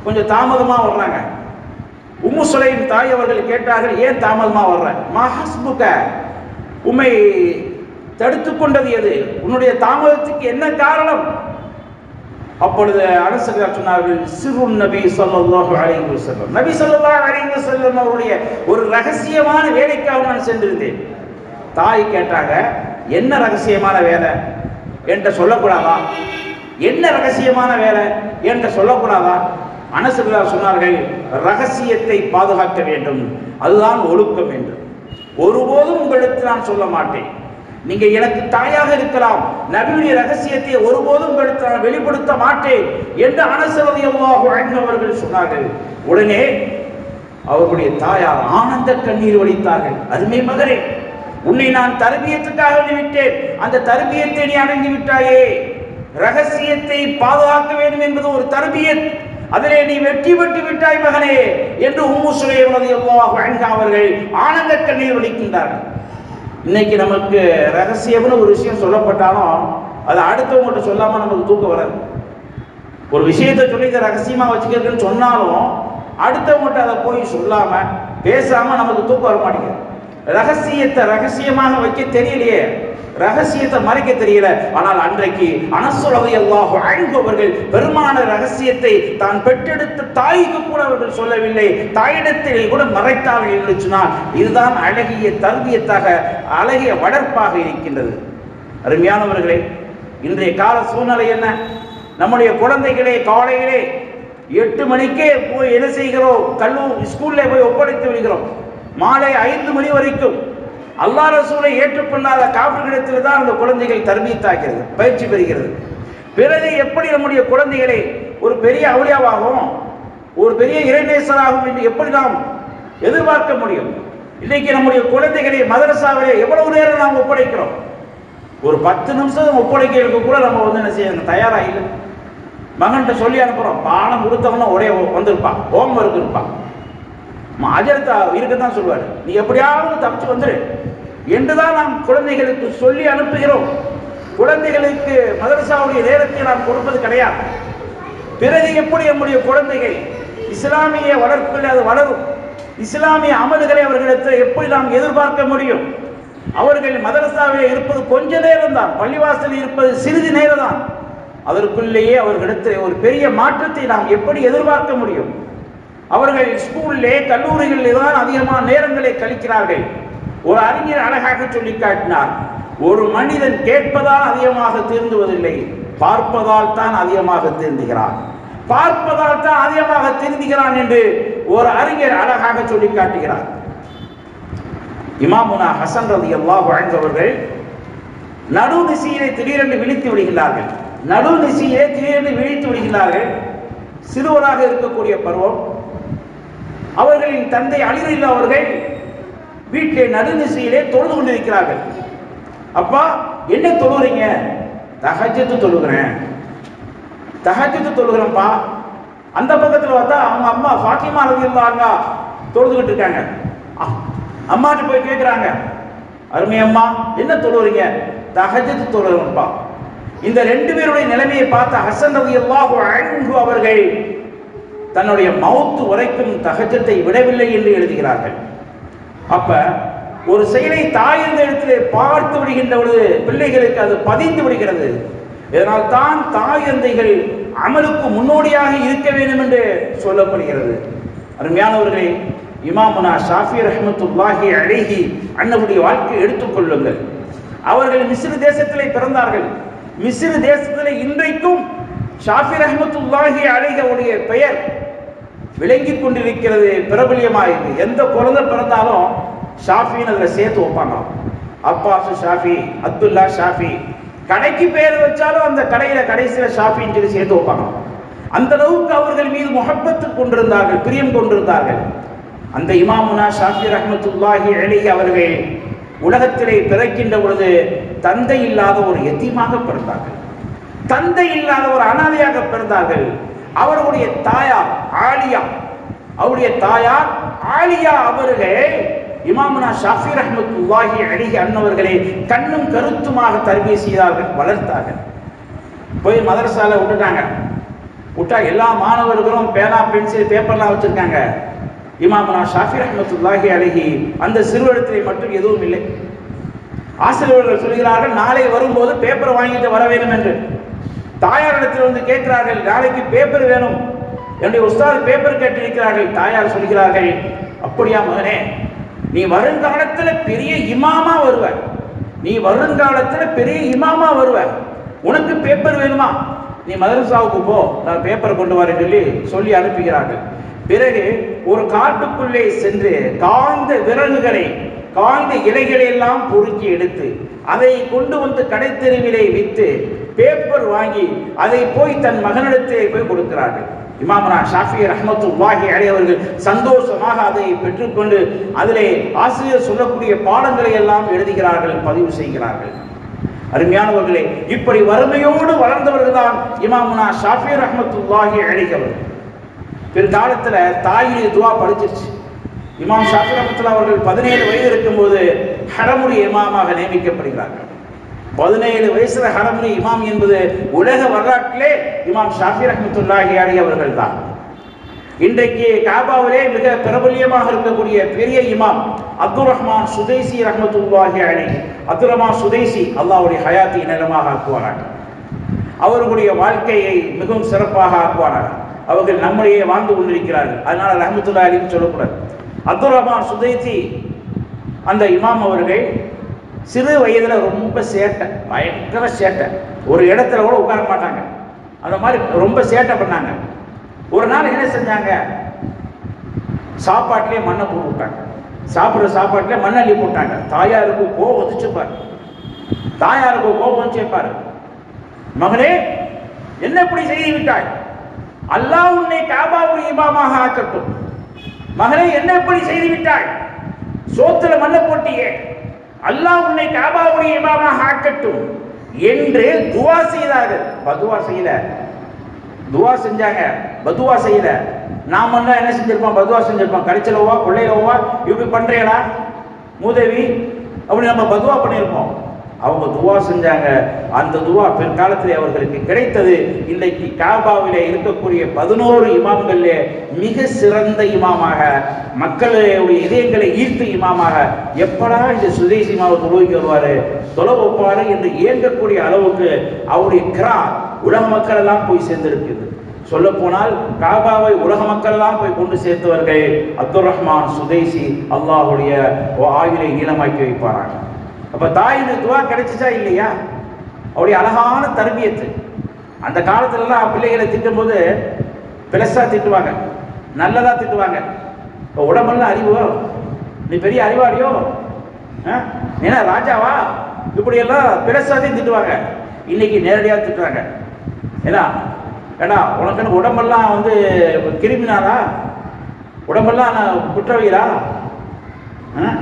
கொஞ்சம் தாமதமா வர்றாங்க உம்மு சுலையின் தாய் அவர்கள் கேட்டார்கள் ஏன் தாமதமா வர்ற மஹஸ்புக உம்மை தடுத்து கொண்டது எது? உன்னுடைய தாமதத்துக்கு என்ன காரணம்? அப்பொழுது அரசர்கள் சொன்னார்கள் சிறு நபி ஸல்லல்லாஹு அலைஹி வஸல்லம். நபி ஸல்லல்லாஹு அலைஹி வஸல்லம் அவருடைய ஒரு ரகசியமான வேலைக்காக நான் சென்றிருந்தேன். தாய் கேட்டாங்க என்ன ரகசியமான வேலை? என்கிட்ட சொல்லக்கூடாதா? என்ன ரகசியமான வேலை என்று சொல்லக்கூடாதா? அனசுல்லா சொன்னார்கள் ரகசியத்தை பாதுகாக்க வேண்டும். அதுதான் ஒழுக்கம் என்று. ஒருபோதும் உங்களுக்கு நான் சொல்ல மாட்டேன். நீங்க எனக்கு தாயாக இருக்கலாம். நபியுடைய ரகசியத்தை ஒருபோதும் உங்களுக்கு நான் வெளிப்படுத்த மாட்டேன் என்று அனசரதியல்லாஹு அன்ஹு அவர்கள் சொன்னார்கள். உடனே அவர்களுடைய தாயார் ஆனந்த கண்ணீர் வடித்தார்கள். அருமை மகரே உன்னை நான் தருமியத்துக்காக விட்டேன் அந்த தருமியத்தை நீ அடங்கி விட்டாயே. ரகசியத்தை பாதுகாக்க வேண்டும் என்பது ஒரு தர்பியத். அதிலே நீ வெற்றி பெற்று விட்டாய் மகனே என்று உம்மு சுலைம் ரலியல்லாஹு அன்ஹா அவர்கள் ஆனந்த கண்ணீர் வலிக்கின்றார்கள் இன்னைக்கு நமக்கு ரகசியம்னு ஒரு விஷயம் சொல்லப்பட்டாலும் அது அடுத்தவங்கள்ட்ட சொல்லாம நமக்கு தூக்கம் வராது. ஒரு விஷயத்தை சொல்லி இதை ரகசியமா வச்சுக்கிறதுன்னு சொன்னாலும் அடுத்தவங்ககிட்ட அதை போய் சொல்லாம பேசாம நமக்கு தூக்கம் வர மாட்டேங்குது ரகசியத்தை ரகசியமாக வைக்க தெரியலையே. ரகசியத்தை மறைக்க தெரியல. ஆனால் அன்றைக்கு அனசுரவை அல்லாஹ் அழுபவர்கள் பெருமான ரகசியத்தை தான் பெற்றெடுத்த தாய்க்கு கூட அவர்கள் சொல்லவில்லை. தாயிடத்தில் கூட மறைத்தார்கள் என்று சொன்னால் இதுதான் அழகிய தர்பியத்தாக அழகிய வளர்ப்பாக இருக்கின்றது. அருமையானவர்களே இன்றைய கால சூழ்நிலை என்ன? நம்முடைய குழந்தைகளே காலையிலே எட்டு மணிக்கே போய் என்ன செய்கிறோம்? கல்லூரி ஸ்கூல்ல போய் ஒப்படைத்து விடுகிறோம். மாலை ஐந்து மணி வரைக்கும் அல்லா ரசூலை ஏற்றுக்கொள்ளாத காப்பிரிடத்தில் தான் அந்த குழந்தைகள் தர்மீத்தாக்கிறது பயிற்சி பெறுகிறது. பிறகு எப்படி நம்முடைய குழந்தைகளை ஒரு பெரிய அவுளியாவாகவும் ஒரு பெரிய இறைநேசராகும் என்று எப்படி நாம் எதிர்பார்க்க முடியும்? இன்னைக்கு நம்முடைய குழந்தைகளை மதரசாவிலே எவ்வளவு நேரம் நாம் ஒப்படைக்கிறோம்? ஒரு பத்து நிமிஷம் ஒப்படைக்கிறதுக்கு கூட நம்ம வந்து என்ன செய்யணும் தயாராக இல்லை. மகன்கிட்ட சொல்லி அனுப்புகிறோம் பானம் கொடுத்தவன ஒரே வந்திருப்பான். ஹோம் ஒர்க் இருப்பான். அஜரத்தா இருக்கத்தான் சொல்வார். நீ எப்படியாவது தப்பிச்சு வந்துரு. என்றுதான் நாம் குழந்தைகளுக்கு சொல்லி அனுப்புகிறோம். குழந்தைகளுக்கு மதரசாவுடைய நேரத்தை நாம் கொடுப்பது கிடையாது. பிறகு எப்படி நம்முடைய குழந்தைகள் இஸ்லாமிய வளர்ப்பில் அது வளரும்? இஸ்லாமிய அமல்களை அவர்களிடத்தில் எப்படி நாம் எதிர்பார்க்க முடியும்? அவர்கள் மதரசாவில் இருப்பது கொஞ்ச நேரம் தான் பள்ளிவாசலில் இருப்பது சிறிது நேரம் தான் அதற்குள்ளேயே அவர்களிடத்தில் ஒரு பெரிய மாற்றத்தை நாம் எப்படி எதிர்பார்க்க முடியும்? அவர்கள் ஸ்கூல்லே கல்லூரிகளிலே தான் அதிகமான நேரங்களை கழிக்கிறார்கள். ஒரு அறிஞர் அழகாக சொல்லி காட்டினார் ஒரு மனிதன் கேட்பதால் அதிகமாக திருந்துவதில்லை பார்ப்பதால் தான் அதிகமாக திருந்துகிறான். பார்ப்பதால் தான் அதிகமாக திருந்துகிறான் என்று ஒரு அறிஞர் அழகாக சொல்லி காட்டுகிறார். இமாமுனா ஹசன் ரதி அல்லா வாழ்ந்தவர்கள் நடு திசையிலே திடீரென்று விழித்து விடுகிறார்கள். நடு திசையிலே திடீரென்று விழித்து விடுகிறார்கள். சிறுவராக இருக்கக்கூடிய பருவம் அவர்களின் தந்தை அலிரில் அவர்கள் வீட்டிலே நடுநிசையிலே தொழுது கொண்டிருக்கிறார்கள். அப்பா என்ன தொழுகிறீங்க தஹஜத்து தொழுகிறேன். தஹஜத்து தொழுகிறேன்ப்பா. அந்த பக்கத்தில் பார்த்தா அவங்க அம்மா ஃபாத்திமா ரவி தொழுதுகிட்டு இருக்காங்க. அம்மாட்டு போய் கேட்குறாங்க அருமை அம்மா என்ன தொழுகிறீங்க தஹஜத்து தொழுகிறேன்ப்பா. இந்த ரெண்டு பேருடைய நிலைமையை பார்த்த ஹசன் ரவி அல்லாஹு அவர்கள் தன்னுடைய மௌத்து உரைக்கும் தகச்சத்தை விடவில்லை என்று எழுதுகிறார்கள். அப்ப ஒரு செயலை தாய் என்ற இடத்திலே பார்த்து விடுகின்ற பொழுது பிள்ளைகளுக்கு அது பதிந்து விடுகிறது. இதனால் தான் தாய் தந்தைகள் அமலுக்கு முன்னோடியாக இருக்க வேண்டும் என்று சொல்லப்படுகிறது. அருமையானவர்களே இமாமுனா ஷாஃபி ரஹமத்துல்லாஹி அழகி அண்ணனுடைய வாழ்க்கையை எடுத்துக்கொள்ளுங்கள் அவர்கள் மிஸ்ரு தேசத்திலே பிறந்தார்கள். மிஸ்ரு தேசத்திலே இன்றைக்கும் ஷாஃபி ரஹமத்துல்லாஹி அழகி அவருடைய பெயர் விளங்கி கொண்டிருக்கிறது பிரபலியமாயிருக்கு எந்த குழந்தை பிறந்தாலும் ஷாஃபின்னு அதில் சேர்த்து வைப்பாங்க அப்பாசு ஷாஃபி அப்துல்லா ஷாஃபி. கடைக்கு பேர் வச்சாலும் அந்த கடையில கடைசியில ஷாஃபின்னு சொல்லி சேர்த்து வைப்பாங்க அந்த அளவுக்கு அவர்கள் மீது முகப்பத்து கொண்டிருந்தார்கள் பிரியம் கொண்டிருந்தார்கள். அந்த இமாமுனா ஷாஃபி ரஹமத்துல்லாஹி அலைஹி அவர்கள் உலகத்திலே பிறக்கின்ற பொழுது தந்தை இல்லாத ஒரு எத்தியமாக பிறந்தார்கள். தந்தை இல்லாத ஒரு அனாதையாக பிறந்தார்கள். அவருடைய தாயார் ஆலியா. அவருடைய தாயார் ஆலியா அவர்கள் இமாமுனா ஷாஃபி ரஹ்மத்துல்லாஹி அழகி அன்னவர்களை கண்ணும் கருத்துமாக தருமை செய்தார்கள் வளர்த்தார்கள். போய் மதரசால விட்டுட்டாங்க. விட்டா எல்லா மாணவர்களும் பேனா பென்சில் பேப்பர்லாம் வச்சிருக்காங்க. இமாமுனா ஷாஃபி ரஹ்மத்துல்லாஹி அழகி அந்த சிறுவடத்திலே மட்டும் எதுவும் இல்லை. ஆசிரியர்கள் சொல்கிறார்கள் நாளை வரும்போது பேப்பர் வாங்கிட்டு வர வேண்டும் என்று தாயாரிடத்தில் வந்து கேட்கிறார்கள் நாளைக்கு பேப்பர் வேணும். என்னுடைய உஸ்தாத் பேப்பர் கேட்டிருக்கிறார்கள். தாயார் சொல்கிறார்கள் அப்படியா மகனே நீ வருங்காலத்தில் பெரிய இமாமா வருவ. நீ வருங்காலத்தில் பெரிய இமாமா வருவ. உனக்கு பேப்பர் வேணுமா? நீ மதரசாவுக்கு போ நான் பேப்பர் கொண்டு வரேன் சொல்லி சொல்லி அனுப்புகிறார்கள். பிறகு ஒரு காட்டுக்குள்ளே சென்று காய்ந்த விறகுகளை காய்ந்த இலைகளை எல்லாம் பொறுக்கி எடுத்து அதை கொண்டு வந்து கடைத்தெருவிலே விற்று பேப்பர் வாங்கி அதை போய் தன் மகனிடத்தில் போய் கொடுக்கிறார்கள். இமாமனா ஷாஃபி ரஹ்மத்துல்லாஹி அலி அவர்கள் சந்தோஷமாக அதை பெற்றுக்கொண்டு அதிலே ஆசிரியர் சொல்லக்கூடிய பாடங்களை எல்லாம் எழுதுகிறார்கள் பதிவு செய்கிறார்கள். அருமையானவர்களே இப்படி வறுமையோடு வளர்ந்தவர்கள் தான் இமாமுனா ஷாஃபி ரஹ்மத்துல்லாஹி அலி அவர்கள். பிற்காலத்துல தாயினுடைய துவா படிச்சிருச்சு இமாம் ஷாஃபி ரஹமத்துல்லா அவர்கள் பதினேழு வயது இருக்கும்போது ஹரமுடைய இமாமாக நியமிக்கப்படுகிறார்கள். பதினேழு வயசுல ஹரமுனி இமாம் என்பது உலக வரலாற்றிலே இமாம் ஷாஃபி ரஹமத்துல்லாஹி அலி அவர்கள் தான் இன்றைக்கு காபாவிலே மிக பிரபல்யமாக இருக்கக்கூடிய பெரிய இமாம் அப்துல் ரஹ்மான் சுதேசி ரஹமத்துல்லாஹி அலி அப்துல் ரஹ்மான் சுதேசி அல்லாவுடைய ஹயாத்தி நிலமாக ஆக்குவார்கள் அவர்களுடைய வாழ்க்கையை மிகவும் சிறப்பாக ஆக்குவார்கள் அவர்கள் நம்மளையே வாழ்ந்து கொண்டிருக்கிறார்கள். அதனால ரஹமத்துல்லா அலின்னு சொல்லக்கூடாது. அப்துல் ரஹ்மான் சுதைசி அந்த இமாம் அவர்கள் சிறு வயதில் ரொம்ப சேட்டை பயங்கர சேட்டை. ஒரு இடத்துல கூட உட்கார மாட்டாங்க. அந்த மாதிரி ரொம்ப சேட்டை பண்ணாங்க. ஒரு நாள் என்ன செஞ்சாங்க? சாப்பாட்டிலே மண்ணை போட்டு விட்டாங்க. சாப்பிட்ற சாப்பாட்டிலே மண்ணள்ளி போட்டாங்க. தாயாருக்கு கோவம் வந்துச்சுப்பார் தாயாருக்கு கோபம் வந்துச்சு மகனே என்ன இப்படி செய்து விட்டாய்? அல்லாஹ் உன்னை காபாவுடைய இமாமாக ஆக்கட்டும். மகனே என்ன இப்படி செய்து விட்டாய்? சோத்துல மண்ணை போட்டியே. அல்லாஹ் உன்னை காபாவுடைய இமாமாக ஆக்கட்டும் என்று துவா செய்தார்கள். பதுவா செய்யல. துவா செஞ்சாங்க. பதுவா செய்யல. நாம என்ன என்ன செஞ்சிருப்போம்? பதுவா செஞ்சிருப்போம். கடைச்சலவா கொள்ளையிலவா இப்படி பண்றீங்களா மூதேவி அப்படி நம்ம பதுவா பண்ணியிருப்போம் அவங்க துவா செஞ்சாங்க. அந்த துவா பிற்காலத்தில் அவர்களுக்கு கிடைத்தது. இன்றைக்கு காபாவிலே இருக்கக்கூடிய பதினோரு இமாம்களிலே மிக சிறந்த இமாமாக மக்களுடைய இதயங்களை ஈர்த்த இமாமாக எப்படா இந்த சுதேசி இமாவை தொழுவிக்கு வருவாரு? தொலை வைப்பாரு என்று இயங்கக்கூடிய அளவுக்கு அவருடைய கிரா உலக மக்கள் எல்லாம் போய் சேர்ந்திருக்கிறது. சொல்ல போனால் காபாவை உலக மக்கள் எல்லாம் போய் கொண்டு சேர்த்தவர்கள் அப்துல் ரஹ்மான் சுதேசி அல்லாஹுடைய ஆயுளை நீளமாக்கி வைப்பாராங்க அப்ப தாயின் துவா கிடைச்சிச்சா இல்லையா? அவருடைய அழகான தர்பியத்து. அந்த காலத்துலலாம் பிள்ளைகளை திட்டும்போது பெருசா திட்டுவாங்க. நல்லதாக திட்டுவாங்க. இப்போ உடம்பெல்லாம் அறிவோ? நீ பெரிய அறிவாளியோ? ஆ? ராஜாவா? இப்படியெல்லாம் பெருசாத்தையும் திட்டுவாங்க. இன்னைக்கு நேரடியாக திட்டுறாங்க. ஏன்னா ஏன்னா உனக்கு உடம்பெல்லாம் வந்து கிருமினாரா உடம்பெல்லாம் நான் குற்றவியலா? ஆ?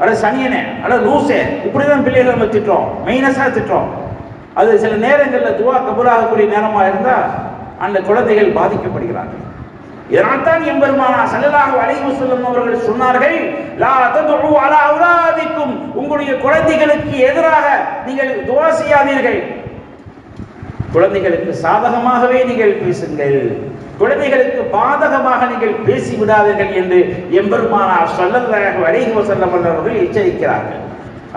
அட சனியனே அட லூசே இப்படிதான் பிள்ளைகளை நம்ம திட்டுறோம் மைனஸாக திட்டுறோம் அது சில நேரங்களில் துவா கபூலாகக்கூடிய நேரமாக இருந்தால் அந்த குழந்தைகள் பாதிக்கப்படுகிறார்கள். இதனால் தான் எம்பெருமானா சல்லல்லாஹு அலைஹி வஸல்லம் அவர்கள் சொன்னார்கள் லா ததுஉ அலா அவுலாதிக்கும். உங்களுடைய குழந்தைகளுக்கு எதிராக நீங்கள் துவா செய்யாதீர்கள். குழந்தைகளுக்கு சாதகமாகவே நீங்கள் பேசுங்கள். குழந்தைகளுக்கு பாதகமாக நீங்கள் பேசி விடாதீர்கள் என்று எம்பெருமானார் ஸல்லல்லாஹு அலைஹி வஸல்லம் அவர்கள் எச்சரிக்கிறார்கள்.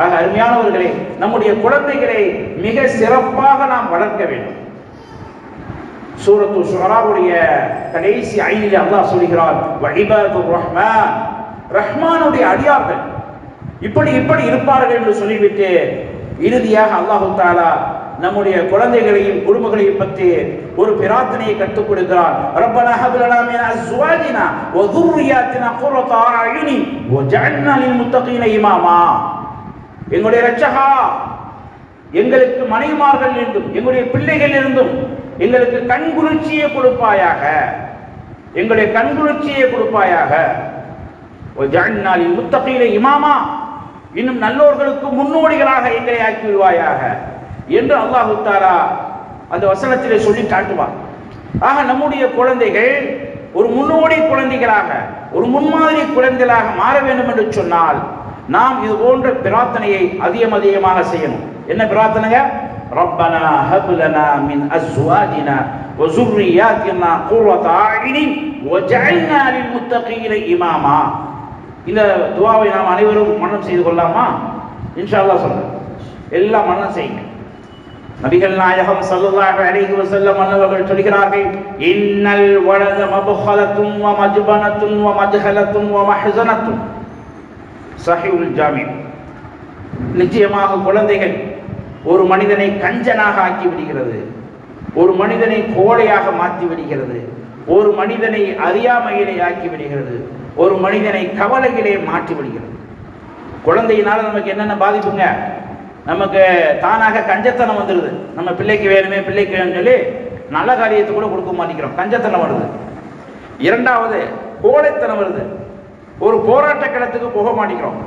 ஆக அருமையானவர்களே நம்முடைய குழந்தைகளை மிக சிறப்பாக நாம் வளர்க்க வேண்டும். சூரத்து ஷுராவுடைய கடைசி ஐந்தில் அல்லாஹ் சொல்கிறார் வழிபாது ரஹ்மான். ரஹ்மானுடைய அடியார்கள் இப்படி இப்படி இருப்பார்கள் என்று சொல்லிவிட்டு இறுதியாக அல்லாஹு தாலா நம்முடைய குழந்தைகளையும் குடும்பங்களையும் பற்றி ஒரு பிரார்த்தனையை கற்றுக் கொடுக்கிறார். ரப்பனா ஹப் மின் அஸ்வாஜினா வ துர்ரியாத்தினா குர்ரத அயுனி வ ஜஅல்னா லில் முத்தகீன இமாமா. எங்களுடைய இரட்சகா எங்களுக்கு மனைவிமார்கள் இருந்தும் எங்களுடைய பிள்ளைகள் இருந்தும் எங்களுக்கு கண்குளிர்ச்சியை கொடுப்பாயாக. எங்களுடைய கண்குளிர்ச்சியை கொடுப்பாயாக. நாளில் முத்தகையில இமாமா. இன்னும் நல்லோர்களுக்கு முன்னோடிகளாக எங்களை ஆக்கி விடுவாயாக. என்று அல்லாஹு தாரா அந்த வசனத்திலே சொல்லி காட்டுவார் ஆக நம்முடைய குழந்தைகள் ஒரு முன்னோடி குழந்தைகளாக ஒரு முன்மாதிரி குழந்தைகளாக மாற வேண்டும் என்று சொன்னால் நாம் இது போன்ற பிரார்த்தனையை அதிகம் அதிகமாக செய்யணும் என்ன பிரார்த்தனைங்க ربنا هب لنا من ازواجنا وذرياتنا قرة اعين وجعلنا للمتقين اماما இந்த துவாவை நாம் அனைவரும் மனம் செய்து கொள்ளலாமா இன்ஷா அல்லாஹ் சொல்றேன் எல்லாம் மனம் செய்யுங்க நபிகள் நாயகம் சல்லுல்லாஹு அலைஹி வஸல்லம் அன்னவர்கள் சொல்கிறார்கள் இன்னல் வலத மபுஹலத்தும் வ மஜ்பனத்தும் வ மஜ்ஹலத்துன் வ மஹ்ஸனத்துன் சஹீஹுல் ஜாமி. நிச்சயமாக குழந்தைகள் ஒரு மனிதனை கஞ்சனாக ஆக்கி விடுகிறது ஒரு மனிதனை கோழையாக மாற்றி விடுகிறது ஒரு மனிதனை அறியாமையிலே ஆக்கி விடுகிறது ஒரு மனிதனை கவலையிலே மாற்றி விடுகிறது. குழந்தையினால நமக்கு என்னென்ன பாதிப்புங்க? நமக்கு தானாக கஞ்சத்தனம் வந்துடுது நம்ம பிள்ளைக்கு வேணுமே பிள்ளைக்கு வேணும்னு சொல்லி நல்ல காரியத்தை கூட கொடுக்க மாட்டேங்கிறோம். கஞ்சத்தனம் வருது. இரண்டாவது கோழைத்தனம் வருது. ஒரு போராட்ட களத்துக்கு போக மாட்டேங்கிறோம்.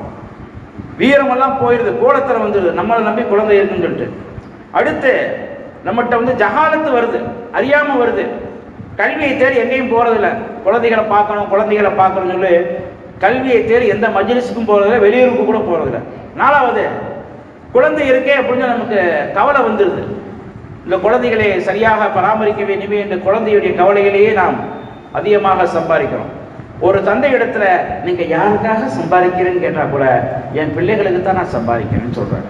வீரமெல்லாம் போயிடுது கோலத்தனம் வந்துடுது நம்மளை நம்பி குழந்தை இருக்குன்னு சொல்லிட்டு. அடுத்து நம்மகிட்ட வந்து ஜகாலத்து வருது. அறியாம வருது. கல்வியை தேடி எங்கேயும் போறதில்ல. குழந்தைகளை பார்க்கணும் குழந்தைகளை பார்க்கணும்னு சொல்லி கல்வியை தேடி எந்த மஜ்லிஸுக்கும் போறதில்ல. வெளியூருக்கு கூட போகிறதில்ல நாலாவது குழந்தை இருக்கே அப்படின்னு நமக்கு கவலை வந்துடுது இந்த குழந்தைகளை சரியாக பராமரிக்க வேண்டுமே என்ற குழந்தையுடைய கவலைகளையே நாம் அதிகமாக சம்பாதிக்கிறோம். ஒரு தந்தை இடத்துல நீங்க யாருக்காக சம்பாதிக்கிறேன்னு கேட்டா கூட என் பிள்ளைகளுக்கு தான் நான் சம்பாதிக்கிறேன்னு சொல்கிறேன்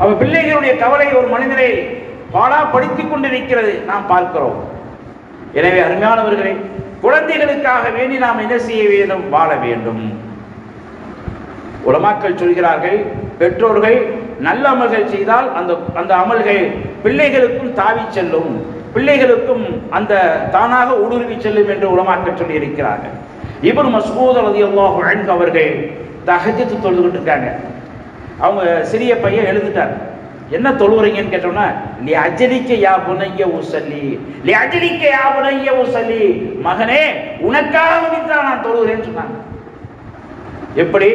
அவ பிள்ளைகளுடைய கவலை ஒரு மனிதனை பாடாப்படுத்திக் கொண்டிருக்கிறது நாம் பார்க்கிறோம். எனவே அருமையானவர்களே குழந்தைகளுக்காக வேண்டி நாம் என்ன செய்ய வேண்டும்? வாழ வேண்டும். உலமாக்கள் சொல்கிறார்கள் பெற்றோர்கள் நல்ல அமல்கள் செய்தால் அந்த அந்த அமல்கள் பிள்ளைகளுக்கும் தாவி செல்லும். பிள்ளைகளுக்கும் அந்த தானாக ஊடுருவி செல்லும் என்று உலமாக்கள் சொல்லி இருக்கிறார்கள் இப்னு மஸ்ஊத் ரலியல்லாஹு அன்ஹு அவர்கள் தகஜத்து தொழுதுகிட்டு இருக்காங்க. அவங்க சிறிய பையன் எழுந்துட்டார். என்ன தொழுவுறீங்கன்னு கேட்டோம்னா நீ அஜலிக்க யா புனைய உசல்லி நீ அஜலிக்க யா புனைய உசல்லி மகனே உனக்காக தான் நான் தொழுகிறேன்னு சொன்னாங்க. எப்படி?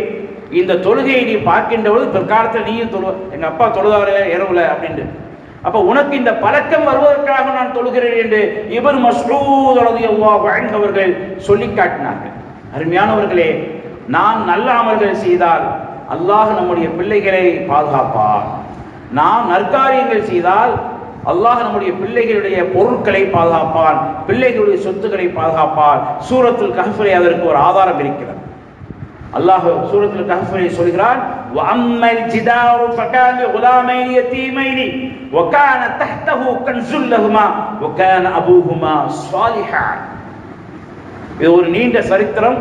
இந்த தொழுகையை நீ பார்க்கின்ற பொழுது பிற்காலத்தில் நீயும் தொழு எங்க அப்பா தொழுதாரு இரவுல அப்படின்ட்டு. அப்ப உனக்கு இந்த பழக்கம் வருவதற்காக நான் தொழுகிறேன் என்று இவர் மஸ்ரூத் எவ்வா வழங்கவர்கள் அவர்கள் சொல்லி காட்டினார்கள். அருமையானவர்களே நாம் நல்ல அமல்கள் செய்தால் அல்லாஹ் நம்முடைய பிள்ளைகளை பாதுகாப்பார். நாம் நற்காரியங்கள் செய்தால் அல்லாஹ் நம்முடைய பிள்ளைகளுடைய பொருட்களை பாதுகாப்பான் பிள்ளைகளுடைய சொத்துக்களை பாதுகாப்பான். சூரத்தில் கஹ்ஃபிலே அதற்கு ஒரு ஆதாரம் இருக்கிறது. அல்லாஹ் சூரத்துல் கஹ்ஃபிலே சொல்கிறான் وَأَمَّا الْجِدَارُ فَكَانَ لِغُلَامَيْنِ يَتِيمَيْنِ وَكَانَ تَحْتَهُ كَنْزٌ لَهُمَا وَكَانَ أَبُوهُمَا صَالِحًا இது ஒரு நீண்ட சரித்திரம்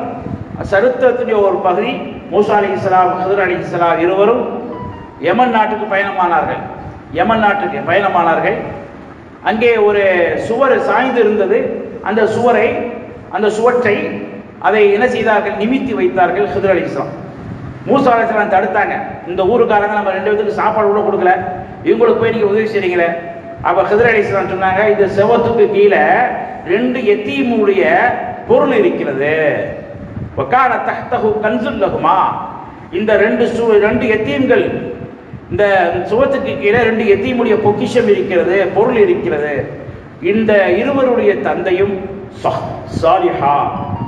சரித்திரத்தினுடைய ஒரு பகுதி மூசா அலி இஸ்லாம் ஹதர் அலி இஸ்லாம் இருவரும் யமன் நாட்டுக்கு பயணமானார்கள் யமன் நாட்டுக்கு பயணமானார்கள் அங்கே ஒரு சுவர் சாய்ந்து இருந்தது அந்த சுவரை அந்த சுவற்றை அதை என்ன செய்தார்கள்? நிமித்தி வைத்தார்கள் ஹிதர் அலி இஸ்லாம். மூசா அலி இஸ்லாம் தடுத்தாங்க. இந்த ஊருக்காரங்க நம்ம ரெண்டு பேத்துக்கு சாப்பாடு கூட கொடுக்கல. இவங்களுக்கு போய் நீங்கள் உதவி செய்றீங்களே. அப்போ ஹிதர் அலி இஸ்லாம் சொன்னாங்க இந்த செவத்துக்கு கீழே ரெண்டு எத்தீமுடைய பொருள் இருக்கிறது. வக்கான தஹ்தஹு கன்சுல்லகுமா இந்த ரெண்டு சு ரெண்டு எத்தீம்கள் இந்த சுவத்துக்கு கீழே ரெண்டு எத்தீமுடைய பொக்கிஷம் இருக்கிறது பொருள் இருக்கிறது. இந்த இருவருடைய தந்தையும் சாலிஹா.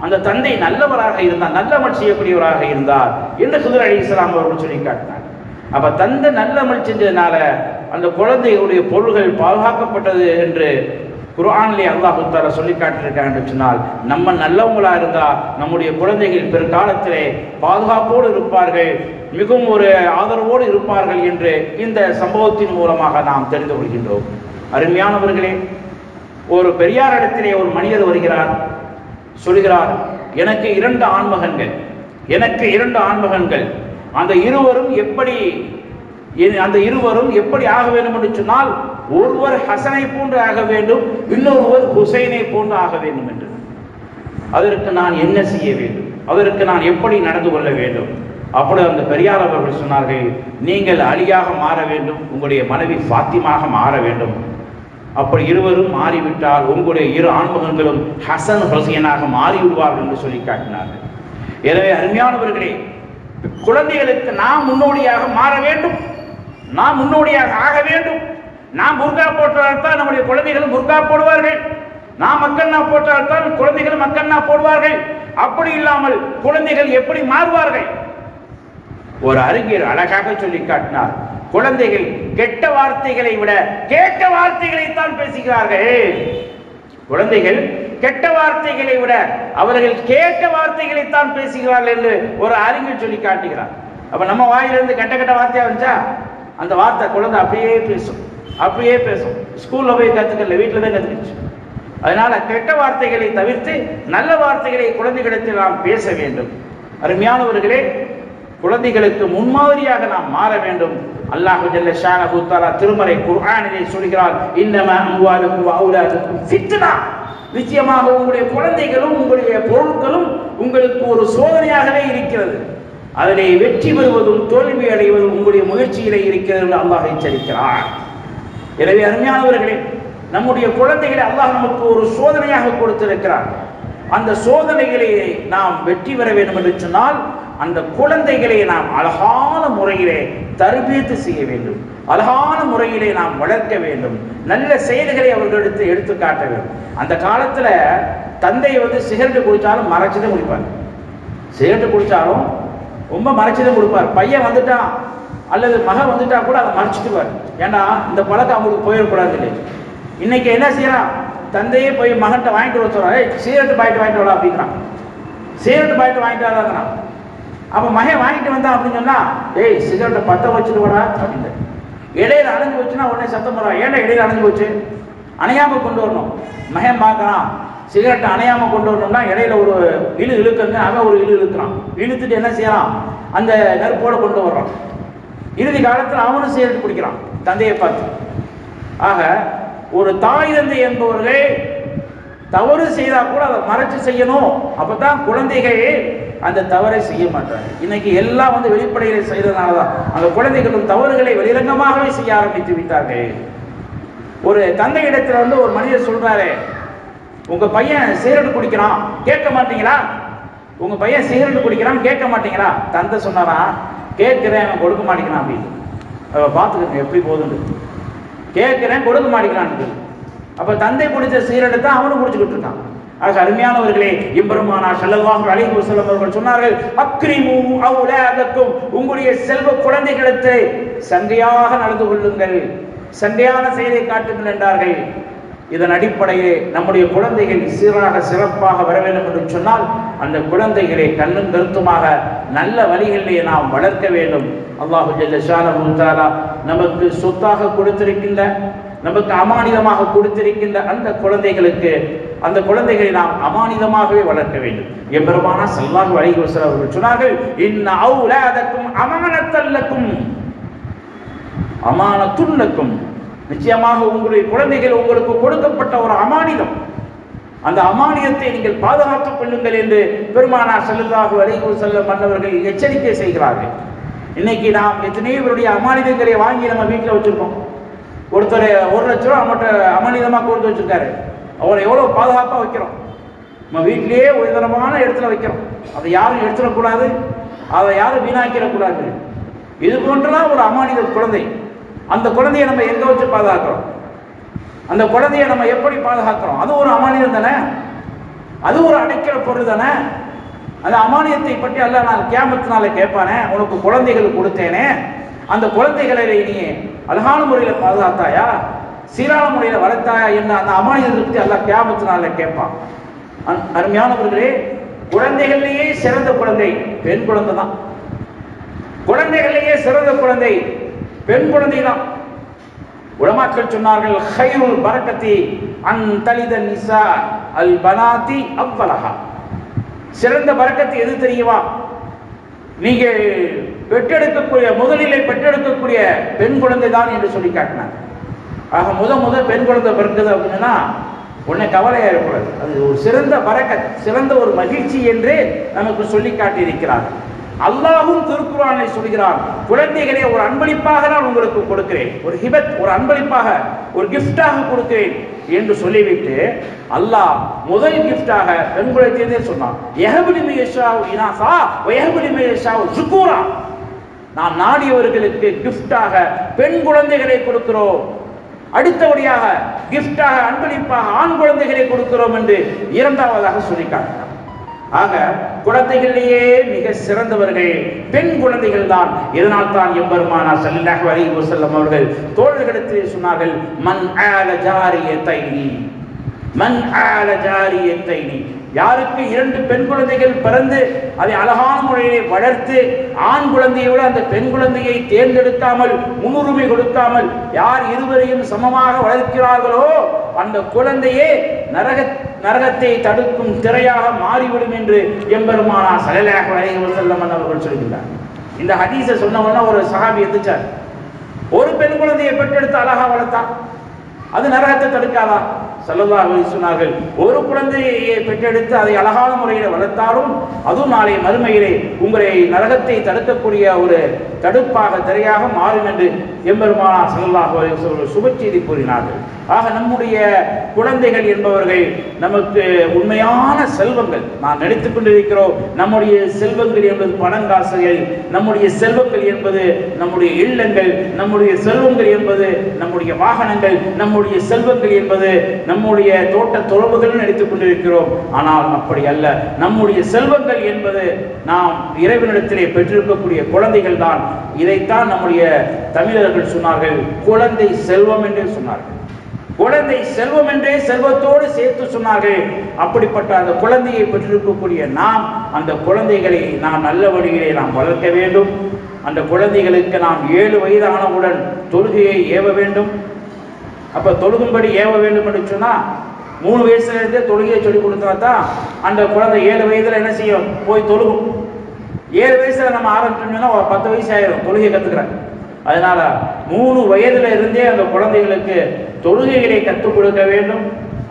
அந்த தந்தை நல்லவராக இருந்தார் நல்லமல் செய்யக்கூடியவராக இருந்தார் என்று சுதர் அலி இஸ்லாம் அவர்கள் சொல்லி காட்டினார். அப்ப தந்தை நல்லமல் செஞ்சதுனால அந்த குழந்தைகளுடைய பொருள்கள் பாதுகாக்கப்பட்டது என்று குரானிலே அல்லாஹு தாலா சொல்லி காட்டியிருக்காங்க என்று சொன்னால் நம்ம நல்லவங்களா இருந்தா நம்முடைய குழந்தைகள் பிற்காலத்திலே பாதுகாப்போடு இருப்பார்கள் மிகவும் ஒரு ஆதரவோடு இருப்பார்கள் என்று இந்த சம்பவத்தின் மூலமாக நாம் தெரிந்து கொள்கின்றோம். அருமையானவர்களே ஒரு பெரியார் இடத்திலே ஒரு மனிதர் வருகிறார். சொல்கிறார் எனக்கு இரண்டு ஆண்மகன்கள் எனக்கு இரண்டு ஆண்மகன்கள். அந்த இருவரும் எப்படி அந்த இருவரும் எப்படி ஆக வேண்டும் என்று சொன்னால் ஒருவர் ஹசனை போன்று ஆக வேண்டும் இன்னொருவர் ஹுசைனை போன்று ஆக வேண்டும் என்று. அதற்கு நான் என்ன செய்ய வேண்டும்? அதற்கு நான் எப்படி நடந்து கொள்ள வேண்டும்? அப்படி அந்த பெரியார் அவர்கள் சொன்னார்கள் நீங்கள் அழியாக மாற வேண்டும் உங்களுடைய மனைவி சாத்தியமாக மாற வேண்டும். அப்படி இருவரும் மாறிவிட்டால் உங்களுடைய இரு ஆண்மகன்களும் ஹசன் ஹசியனாக மாறி விடுவார்கள் என்று சொல்லி காட்டினார்கள். எனவே அருமையானவர்களே குழந்தைகளுக்கு நாம் முன்னோடியாக மாற வேண்டும். நாம் முன்னோடியாக ஆக வேண்டும். நாம் புர்கா போட்டால்தான் நம்முடைய குழந்தைகளும் புர்கா போடுவார்கள். நாம் மக்கண்ணா போட்டால்தான் குழந்தைகள் மக்கண்ணா போடுவார்கள். அப்படி இல்லாமல் குழந்தைகள் எப்படி மாறுவார்கள்? ஒரு அறிஞர் அழகாக சொல்லி காட்டினார். குழந்தைகள் கெட்ட வார்த்தைகளை விட கேட்ட வார்த்தைகளை தான் பேசுகிறார்கள். குழந்தைகள் கெட்ட வார்த்தைகளை விட அவர்கள் கேட்ட வார்த்தைகளை தான் பேசுகிறார்கள் என்று ஒரு அறிஞர் சொல்லி காட்டுகிறார். அப்ப நம்ம வாயிலிருந்து கெட்ட கெட்ட வார்த்தையா வந்துச்சா? அந்த வார்த்தை குழந்தை அப்படியே பேசும் அப்படியே பேசும். ஸ்கூல்ல போய் கத்துக்கல வீட்டுல தான் கத்துக்கிச்சு. அதனால கெட்ட வார்த்தைகளை தவிர்த்து நல்ல வார்த்தைகளை குழந்தைகளிடத்தில் நாம் பேச வேண்டும். அருமையானவர்களே குழந்தைகளுக்கு முன்மாதிரியாக நாம் மாற வேண்டும். அல்லாஹ் ஜல்ல ஷானஹு தஆலா திருமறை குர்ஆனிலே சொல்கிறார் இன்னமா அம்வாலுக்கும் வ அவுலாதுக்கும் ஃபித்னா. நிச்சயமாக உங்களுடைய குழந்தைகளும் உங்களுடைய பொருட்களும் உங்களுக்கு ஒரு சோதனையாகவே இருக்கிறது. அதிலே வெற்றி பெறுவதும் தோல்வி அடைவதும் உங்களுடைய முயற்சியிலே இருக்கிறது என்று அல்லாஹ் எச்சரிக்கிறார் எனவே அருமையானவர்களே நம்முடைய குழந்தைகளை அல்லாஹ் நமக்கு ஒரு சோதனையாக கொடுத்திருக்கிறார் அந்த சோதனைகளை நாம் வெற்றி பெற வேண்டும் என்று சொன்னால் அந்த குழந்தைகளை நாம் அழகான முறையிலே தர்பியத்து செய்ய வேண்டும். அழகான முறையிலே நாம் வளர்க்க வேண்டும். நல்ல செயல்களை அவர்களிடத்து எடுத்து காட்ட வேண்டும். அந்த காலத்தில் தந்தை வந்து சிகரெட்டு குடிச்சாலும் மறைச்சுதான் குடிப்பார். சிகரெட்டு குடித்தாலும் ரொம்ப மறைச்சுதான் கொடுப்பார். பையன் வந்துட்டான் அல்லது மகன் வந்துட்டா கூட அதை மறைச்சிட்டுவார் ஏன்னா இந்த பழக்கம் அவங்களுக்கு போயிடக்கூடாது இல்லை இன்னைக்கு என்ன செய்யறான்? தந்தையே போய் மகன்கிட்ட வாங்கிட்டு வர சொல்றான். ஏய் சிகரெட்டு பாயிட்டு வாங்கிட்டு வரலாம் அப்படிங்கிறான். சிகரெட்டு பாயிட்டு வாங்கிட்டு வராங்கிறான் அப்ப மகன் வாங்கிட்டு வந்தா அப்படின்னு சொன்னா ஏய் சிகரெட்டை பத்த வச்சுட்டு வரா அப்படின்னு. இடையில அணைஞ்சு வச்சுன்னா உடனே சத்தம் போறா ஏன்டா இடையில அணைஞ்சு போச்சு? அணையாம கொண்டு வரணும். மகன் பார்க்கறான் சிகரெட்டை அணையாம கொண்டு வரணும்னா இடையில ஒரு இழு இழுக்குங்க. அவன் ஒரு இழு இழுக்கிறான். இழுத்துட்டு என்ன செய்யறான்? அந்த நெருப்போட கொண்டு வர்றான். இறுதி காலத்தில் அவனும் சிகரெட் குடிக்கிறான் தந்தையை பார்த்து. ஆக ஒரு தாய் தந்தை என்பவர்கள் தவறு செய்தா கூட அதை மறைச்சு செய்யணும். அப்பதான் குழந்தைகள் அந்த தவறை செய்ய மாட்டாங்க. இன்னைக்கு எல்லாம் வந்து வெளிப்படையில செய்ததுனால தான் அந்த குழந்தைகளும் தவறுகளை வெளிரங்கமாகவே செய்ய ஆரம்பித்து விட்டார்கள். ஒரு தந்தை இடத்துல வந்து ஒரு மனிதர் சொல்றாரு உங்க பையன் சிகரெட் குடிக்கிறான் கேட்க மாட்டீங்களா? உங்க பையன் சிகரெட் குடிக்கிறான் கேட்க மாட்டீங்களா? தந்தை சொன்னாரா கேட்கிறேன் அவன் கொடுக்க மாட்டேங்கிறான் அப்படின்னு அவ பார்த்துக்கங்க எப்படி போகுதுன்னு. கேட்கிறேன் கொடுக்க மாட்டேங்கிறான்னு அப்ப தந்தை குடிச்ச சீரடை தான் அவனும் குடிச்சுக்கிட்டு இருக்கான். ஆக அருமையானவர்களே இம்பெருமானா செல்லவாக அலைஹி செல்லும் அவர்கள் சொன்னார்கள் அக்ரிமும் அவுலாதக்கும் உங்களுடைய செல்வ குழந்தைகளுக்கு சந்தையாக நடந்து கொள்ளுங்கள் சந்தையான செயலை காட்டுங்கள் என்றார்கள். இதன் அடிப்படையிலே நம்முடைய குழந்தைகள் சீராக சிறப்பாக வர வேண்டும் என்று சொன்னால் அந்த குழந்தைகளை கண்ணும் கருத்துமாக நல்ல வழிகளிலே நாம் வளர்க்க வேண்டும். அல்லாஹு ஜல்ல நமக்கு சொத்தாக கொடுத்திருக்கின்ற நமக்கு அமானிதமாக கொடுத்திருக்கின்ற அந்த குழந்தைகளுக்கு அந்த குழந்தைகளை நாம் அமானிதமாகவே வளர்க்க வேண்டும். எம்பெருமானா ஸல்லல்லாஹு வழங்கி அவர்கள் சொன்னார்கள் இன்ன அவுலாதக்கும் அமானத்தல்லக்கும் அமானத்துள்ளக்கும் நிச்சயமாக உங்களுடைய குழந்தைகள் உங்களுக்கு கொடுக்கப்பட்ட ஒரு அமானிதம். அந்த அமானியத்தை நீங்கள் பாதுகாத்துக் கொள்ளுங்கள் என்று பெருமானார் செல்லதாக அலைஹி செல்ல மன்னவர்கள் எச்சரிக்கை செய்கிறார்கள். இன்னைக்கு நாம் எத்தனையோ பேருடைய அமானிதங்களை வாங்கி நம்ம வீட்டில் வச்சிருக்கோம். ஒருத்தர் ஒரு லட்ச ரூபா அவங்கள்ட்ட அமானிதமாக கொடுத்து வச்சிருக்காரு. அவரை எவ்வளோ பாதுகாப்பாக வைக்கிறோம்? நம்ம வீட்டிலேயே உயர்தரமான இடத்துல வைக்கிறோம். அதை யாரும் எடுத்துடக்கூடாது. அதை யாரும் வீணாக்கிடக்கூடாது. இது போன்றலாம் ஒரு அமானித குழந்தை. அந்த குழந்தையை நம்ம எங்கே வச்சு பாதுகாக்கிறோம்? அந்த குழந்தையை நம்ம எப்படி பாதுகாக்கிறோம்? அது ஒரு அமானிதம் தானே? அது ஒரு அடைக்கிற பொருள் தானே? அந்த அமானியத்தை பற்றி அல்ல நான் கேமத்தினால கேட்பானே உனக்கு குழந்தைகள் கொடுத்தேனே. அந்த குழந்தைகளை நீ அழகான முறையில் பாதுகாத்தாயா? சீரான முறையில் வளர்த்தாயா என்ன? அந்த அமானியத்தை பற்றி அல்ல கேமத்தினால கேட்பான். அன்- அருமையானவர்களே குழந்தைகள்லேயே சிறந்த குழந்தை பெண் குழந்தை தான். குழந்தைகள்லேயே சிறந்த குழந்தை பெண் குழந்தை தான். உலமாக்கள் சொன்னார்கள் ஹைருல் பரக்கத்தி அன் தலித நிசா அல் பனாதி அவ்வலகா சிறந்த பரக்கத்து எது தெரியுமா? நீங்கள் பெற்றெடுக்கக்கூடிய முதலிலே பெற்றெடுக்கக்கூடிய பெண் குழந்தை தான் என்று சொல்லி காட்டினாங்க. ஆக முத முத பெண் குழந்தை பிறக்குது அப்படின்னா உன்னை கவலையாக இருக்கக்கூடாது. அது ஒரு சிறந்த பறக்க சிறந்த ஒரு மகிழ்ச்சி என்று நமக்கு சொல்லி காட்டியிருக்கிறார். அல்லாஹும் திருக்குறானை சொல்கிறான் குழந்தைகளை ஒரு அன்பளிப்பாக நான் உங்களுக்கு கொடுக்கிறேன். ஒரு ஹிபத் ஒரு அன்பளிப்பாக ஒரு கிஃப்டாக கொடுக்கிறேன் என்று சொல்லிவிட்டு அல்லாஹ் முதல் கிஃப்டாக பெண் குழந்தையே சொன்னான். எஹபுலி மேஷாவு இனாசா எஹபுலி மேஷாவு சுக்கூரா நான் நாடியவர்களுக்கு கிஃப்டாக பெண் குழந்தைகளை கொடுக்கிறோம். அடுத்தபடியாக கிஃப்டாக அன்பளிப்பாக ஆண் குழந்தைகளை கொடுக்கிறோம் என்று இரண்டாவதாக சொல்லி ஆக குழந்தைகளிலேயே மிக சிறந்தவர்கள் பெண் குழந்தைகள் தான். இதனால் தான் எம்பெருமானா சல்லாஹ் அலி வசல்லம் அவர்கள் தோழர்களிடத்திலே சொன்னார்கள் மண் ஆல தைனி மண் ஆல ஜாரியத்தைனி யாருக்கு இரண்டு பெண் குழந்தைகள் பிறந்து அதை அழகான முறையிலே வளர்த்து ஆண் குழந்தையை விட அந்த பெண் குழந்தையை தேர்ந்தெடுக்காமல் முன்னுரிமை கொடுக்காமல் யார் இருவரையும் சமமாக வளர்க்கிறார்களோ அந்த குழந்தையே நரக நரகத்தை தடுக்கும் திரையாக மாறிவிடும் என்று எம்பெருமானா சலலாக அலைஹி வஸல்லம் அவர்கள் சொல்கிறார் இந்த ஹதீஸை சொன்னவொன்னே ஒரு சகாபி எந்திரிச்சார். ஒரு பெண் குழந்தையை பெற்றெடுத்து அழகா வளர்த்தான். அது நரகத்தை தடுக்காதா? ஸல்லல்லாஹு சொன்னார்கள் ஒரு குழந்தையை பெற்றெடுத்து அதை அழகான முறையில் வளர்த்தாலும் அதுவும் நாளை மறுமையிலே உங்களை நரகத்தை தடுக்கக்கூடிய ஒரு தடுப்பாக திரையாக மாறும் என்று எம்பெருமானா ஸல்லல்லாஹு சுப செய்தி கூறினார்கள். ஆக நம்முடைய குழந்தைகள் என்பவர்கள் நமக்கு உண்மையான செல்வங்கள். நாம் நினைத்துக் கொண்டிருக்கிறோம் நம்முடைய செல்வங்கள் என்பது பணங்காசுகள் நம்முடைய செல்வங்கள் என்பது நம்முடைய இல்லங்கள் நம்முடைய செல்வங்கள் என்பது நம்முடைய வாகனங்கள் நம்முடைய செல்வங்கள் என்பது நம்முடைய தோட்ட துறவுகள் நினைத்துக் கொண்டிருக்கிறோம். ஆனால் அப்படி அல்ல. நம்முடைய செல்வங்கள் என்பது நாம் இறைவனிடத்திலே பெற்றிருக்கக்கூடிய குழந்தைகள் தான். இதைத்தான் நம்முடைய தமிழர்கள் சொன்னார்கள். குழந்தை செல்வம் என்று சொன்னார்கள். குழந்தை செல்வம் என்றே செல்வத்தோடு சேர்த்து சொன்னார்கள். அப்படிப்பட்ட அந்த குழந்தையை பெற்றிருக்கக்கூடிய நாம் அந்த குழந்தைகளை நாம் நல்ல வழியிலே நாம் வளர்க்க வேண்டும். அந்த குழந்தைகளுக்கு நாம் ஏழு வயதானவுடன் தொழுகையை ஏவ வேண்டும். அப்போ தொழுகும்படி ஏவ வேண்டும் என்று சொன்னால் மூணு வயசுலேருந்தே தொழுகையை சொல்லி கொடுத்தா தான் அந்த குழந்தை ஏழு வயதில் என்ன செய்யும்? போய் தொழுகும். ஏழு வயசில் நம்ம ஆரம்பிச்சோம்னா ஒரு பத்து வயசு ஆயிரும் தொழுகை கத்துக்கிறேன் அதனால மூணு வயதுல இருந்தே அந்த குழந்தைகளுக்கு தொழுகைகளை கற்றுக் கொடுக்க வேண்டும்.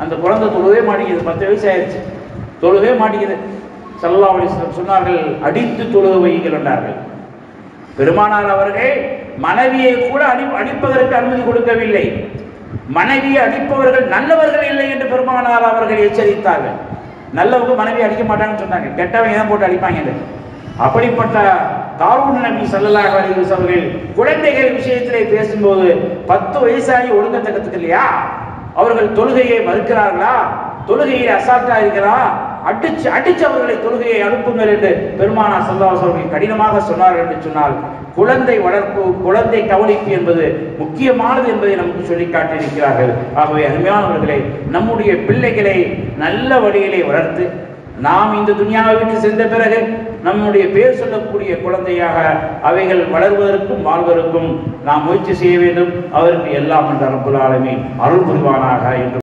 அந்த குழந்தை தொழுவே மாட்டேங்குது பத்து வயசு ஆயிடுச்சு. தொழுவே மாட்டேங்குது. சல்லா அலிஸ்லம் சொன்னார்கள் அடித்து தொழுக வையுங்கள் என்றார்கள். பெருமானார் அவர்கள் மனைவியை கூட அடி அடிப்பதற்கு அனுமதி கொடுக்கவில்லை. மனைவியை அடிப்பவர்கள் நல்லவர்கள் இல்லை என்று பெருமானார் அவர்கள் எச்சரித்தார்கள். நல்லவங்க மனைவி அடிக்க மாட்டாங்கன்னு சொன்னாங்க. கெட்டவங்க தான் போட்டு அடிப்பாங்க அப்படிப்பட்ட தாரூன் நபி சல்லாஹ் அலிஸ் அவர்கள் குழந்தைகள் விஷயத்திலே பேசும்போது பத்து வயசாகி தக்கத்துக்கு இல்லையா? அவர்கள் தொழுகையை மறுக்கிறார்களா? தொழுகையை அசால்ட்டா இருக்கிறா? அடிச்சு அடிச்சு அவர்களை தொழுகையை அனுப்புங்கள் என்று பெருமானா சல்லாஸ் அவர்கள் கடினமாக சொன்னார்கள் என்று சொன்னால் குழந்தை வளர்ப்பு குழந்தை கவனிப்பு என்பது முக்கியமானது என்பதை நமக்கு சொல்லி காட்டியிருக்கிறார்கள். ஆகவே அருமையானவர்களை நம்முடைய பிள்ளைகளை நல்ல வழியிலே வளர்த்து நாம் இந்த துணியாவை விட்டு சென்ற பிறகு நம்முடைய பேர் சொல்லக்கூடிய குழந்தையாக அவைகள் வளர்வதற்கும் வாழ்வதற்கும் நாம் முயற்சி செய்ய வேண்டும். அவருக்கு எல்லாம் என்ற ரப்புல் அருள் புரிவானாக என்று